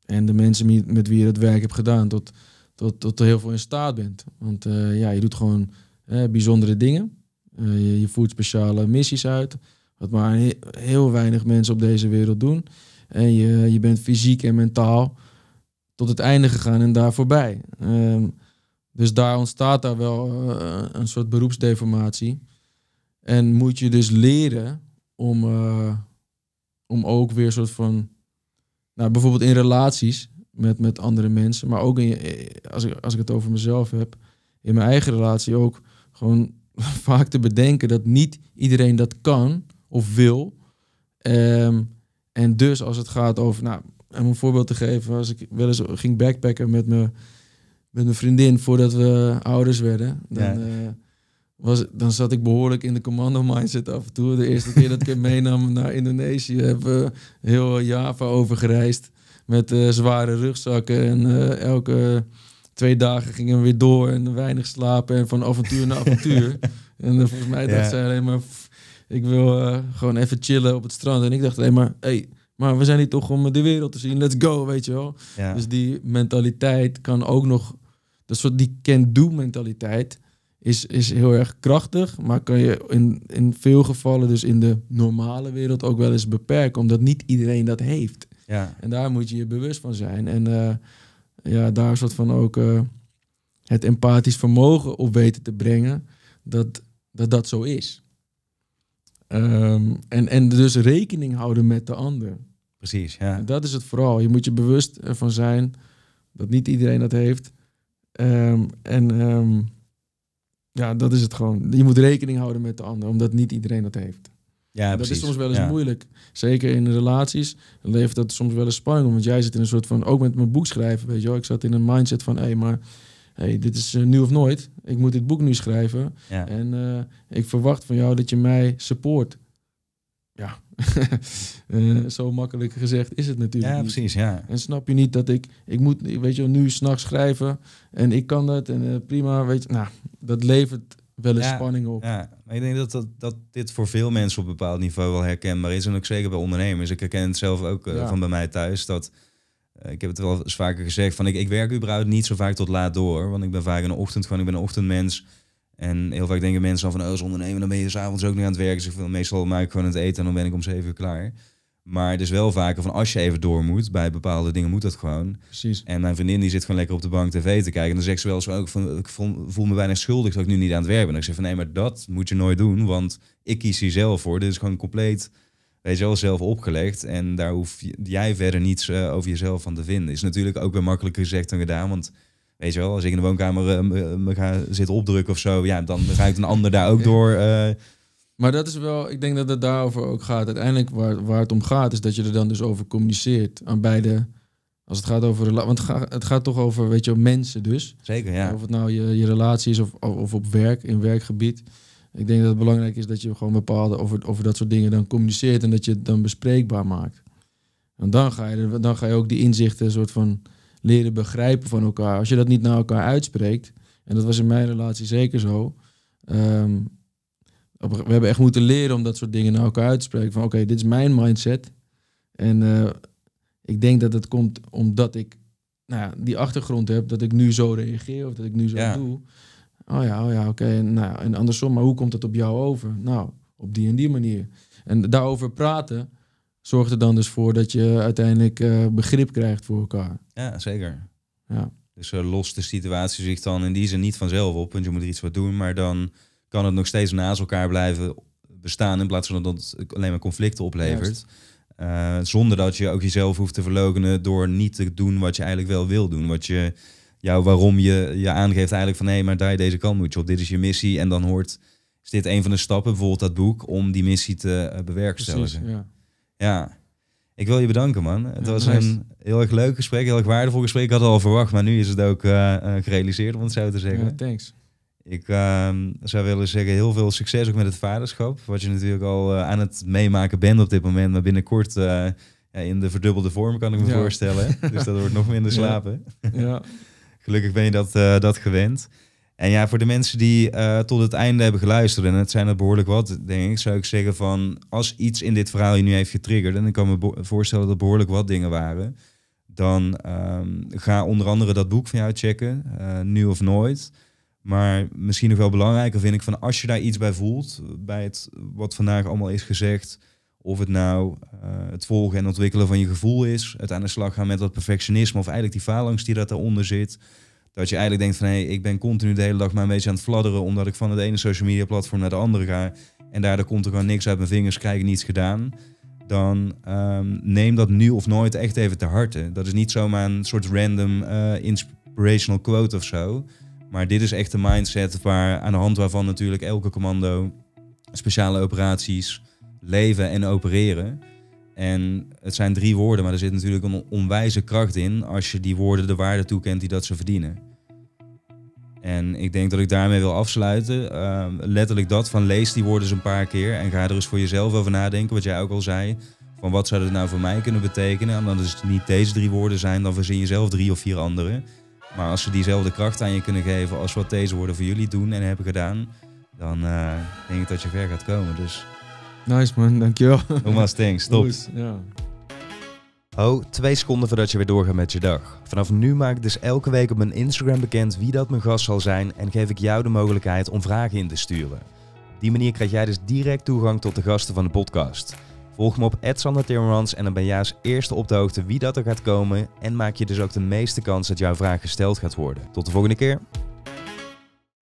en de mensen met, wie je het werk hebt gedaan... tot, tot, tot heel veel in staat bent. Want eh, ja, je doet gewoon bijzondere dingen. Je, voert speciale missies uit. Wat maar he- heel weinig mensen op deze wereld doen. En je, je bent fysiek en mentaal tot het einde gegaan en daar voorbij. Ehm, dus daar ontstaat daar wel eh, een soort beroepsdeformatie. En moet je dus leren om, eh, om ook weer een soort van... Nou, bijvoorbeeld in relaties met, met andere mensen, maar ook in eh, als, ik, als ik het over mezelf heb, in mijn eigen relatie ook gewoon vaak te bedenken dat niet iedereen dat kan of wil. Ehm, En dus als het gaat over, nou, om een voorbeeld te geven, als ik wel eens ging backpacken met, me, met mijn vriendin voordat we ouders werden, dan, Ja. eh, was, dan zat ik behoorlijk in de commando mindset af en toe. De eerste keer dat ik hem meenam naar Indonesië, hebben we heel Java overgereisd met eh, zware rugzakken en eh, elke twee dagen gingen we weer door en weinig slapen en van avontuur naar avontuur. en volgens mij Ja. zij alleen maar, "Pff, ik wil eh, gewoon even chillen op het strand. En ik dacht alleen maar, hey, maar we zijn hier toch om de wereld te zien, let's go, weet je wel. Ja. Dus die mentaliteit kan ook nog, dat soort die can-do mentaliteit is, is heel erg krachtig, maar kan je in, in veel gevallen, dus in de normale wereld, ook wel eens beperken, omdat niet iedereen dat heeft. ja. En daar moet je je bewust van zijn. En eh, ja, daar soort van ook eh, het empathisch vermogen op weten te brengen dat dat, dat zo is. Ehm, en, en dus rekening houden met de ander. Precies, ja. En Dat is het vooral. Je moet je bewust ervan zijn dat niet iedereen dat heeft. Ehm, en ehm, ja, dat is het gewoon. Je moet rekening houden met de ander, omdat niet iedereen dat heeft. Ja, dat precies. is soms wel eens ja. moeilijk. Zeker in relaties levert dat soms wel eens spanning. Want jij zit in een soort van, ook met mijn boek schrijven, weet je wel. Ik zat in een mindset van, hé, hey, maar hey, dit is eh, nu of nooit. Ik moet dit boek nu schrijven. Ja. En eh, ik verwacht van jou dat je mij support. Ja, Eh, zo makkelijk gezegd is het natuurlijk ja, niet. precies, ja. En snap je niet dat ik, ik moet, weet je nu s'nachts schrijven en ik kan dat en prima, weet je. Nou, dat levert wel eens Ja, spanning op. Ja, maar ik denk dat, dat, dat dit voor veel mensen op een bepaald niveau wel herkenbaar is. En ook zeker bij ondernemers. Ik herken het zelf ook Ja. van bij mij thuis. Dat, ik heb het wel eens vaker gezegd, van ik, ik werk überhaupt niet zo vaak tot laat door. Want ik ben vaak in de ochtend gewoon, ik ben een ochtendmens. En heel vaak denken mensen dan van, oh, als ondernemer, dan ben je s'avonds ook nog aan het werken. Dus meestal maak ik gewoon het eten en dan ben ik om zeven uur klaar. Maar het is wel vaker van, als je even door moet, bij bepaalde dingen moet dat gewoon. Precies. En mijn vriendin die zit gewoon lekker op de bank tv te kijken. En dan zegt ze wel eens ook van ik voel, voel me bijna schuldig dat ik nu niet aan het werk ben. En ik zeg van nee, maar dat moet je nooit doen. Want ik kies hier zelf voor. Dit is gewoon compleet, weet je wel, zelf opgelegd. En daar hoef jij verder niets eh, over jezelf van te vinden. Is natuurlijk ook weer makkelijker gezegd dan gedaan. Want weet je wel, als ik in de woonkamer eh, me, me ga zitten opdrukken of zo. Ja, dan ruikt een ander daar ook Ja. door. eh, Maar dat is wel, ik denk dat het daarover ook gaat. Uiteindelijk waar, waar het om gaat, is dat je er dan dus over communiceert aan beide. Als het gaat over, want het gaat, het gaat toch over, weet je, mensen dus. zeker, ja. Of het nou je, je relatie is of, of op werk, in werkgebied. Ik denk dat het belangrijk is dat je gewoon bepaalde over, over dat soort dingen dan communiceert en dat je het dan bespreekbaar maakt. En dan ga je, dan ga je ook die inzichten soort van leren begrijpen van elkaar. Als je dat niet naar elkaar uitspreekt, en dat was in mijn relatie zeker zo. ehm, we hebben echt moeten leren om dat soort dingen naar elkaar uit te spreken. Van oké, dit is mijn mindset. En eh, ik denk dat het komt omdat ik nou ja, die achtergrond heb, dat ik nu zo reageer of dat ik nu zo Ja. doe. Oh ja, oh ja, oké. En, nou, en andersom, maar hoe komt het op jou over? Nou, op die en die manier. En daarover praten zorgt er dan dus voor dat je uiteindelijk eh, begrip krijgt voor elkaar. Ja, zeker. Ja. Dus eh, lost de situatie zich dan in die zin niet vanzelf op, want je moet er iets voor doen. Maar dan kan het nog steeds naast elkaar blijven bestaan in plaats van dat het alleen maar conflicten oplevert. Eh, zonder dat je ook jezelf hoeft te verlogenen door niet te doen wat je eigenlijk wel wil doen. Wat je, jou, waarom je je aangeeft eigenlijk van hé, maar daar deze kant moet je op. Dit is je missie en dan hoort, is dit een van de stappen, bijvoorbeeld dat boek, om die missie te eh, bewerkstelligen. Precies, ja. Ja, ik wil je bedanken, man. Het Ja, was nice. een heel erg leuk gesprek, heel erg waardevol gesprek. Ik had het al verwacht, maar nu is het ook eh, eh, gerealiseerd, om het zo te zeggen. ja, thanks. Ik ehm, zou willen zeggen, heel veel succes ook met het vaderschap. Wat je natuurlijk al aan het meemaken bent op dit moment, maar binnenkort ja, in de verdubbelde vorm kan ik me Ja. voorstellen. dus dat wordt nog minder Ja. slapen. Ja. Gelukkig ben je dat, eh, dat gewend. En ja, voor de mensen die eh, tot het einde hebben geluisterd, en het zijn er behoorlijk wat, denk ik, zou ik zeggen van, als iets in dit verhaal je nu heeft getriggerd, en ik kan me voorstellen dat er behoorlijk wat dingen waren, dan ehm, ga onder andere dat boek van jou checken, eh, Nu of Nooit. Maar misschien nog wel belangrijker vind ik van, als je daar iets bij voelt, bij het wat vandaag allemaal is gezegd, of het nou eh, het volgen en ontwikkelen van je gevoel is, het aan de slag gaan met dat perfectionisme, of eigenlijk die faalangst die dat daaronder zit, dat je eigenlijk denkt van hé, hey, ik ben continu de hele dag maar een beetje aan het fladderen omdat ik van het ene social media platform naar de andere ga en daardoor komt er gewoon niks uit mijn vingers, krijg ik niets gedaan. Dan ehm, neem dat nu of nooit echt even te harte. Dat is niet zomaar een soort random eh, inspirational quote of zo. Maar dit is echt een mindset waar, aan de hand waarvan natuurlijk elke commando speciale operaties leven en opereren. En het zijn drie woorden, maar er zit natuurlijk een onwijze kracht in als je die woorden de waarde toekent die dat ze verdienen. En ik denk dat ik daarmee wil afsluiten. Uh, letterlijk dat van lees die woorden eens een paar keer en ga er eens voor jezelf over nadenken, wat jij ook al zei. Van wat zou dat nou voor mij kunnen betekenen? En als het niet deze drie woorden zijn, dan verzin je zelf drie of vier andere. Maar als ze diezelfde kracht aan je kunnen geven als wat deze woorden voor jullie doen en hebben gedaan, dan uh, denk ik dat je ver gaat komen. Dus Nice man, dankjewel. nogmaals thanks, stop. Goed, Ja. Oh, twee seconden voordat je weer doorgaat met je dag. Vanaf nu maak ik dus elke week op mijn Instagram bekend wie dat mijn gast zal zijn en geef ik jou de mogelijkheid om vragen in te sturen. Op die manier krijg jij dus direct toegang tot de gasten van de podcast. Volg me op @sandertimmermans en dan ben jij als eerste op de hoogte wie dat er gaat komen en maak je dus ook de meeste kans dat jouw vraag gesteld gaat worden. Tot de volgende keer.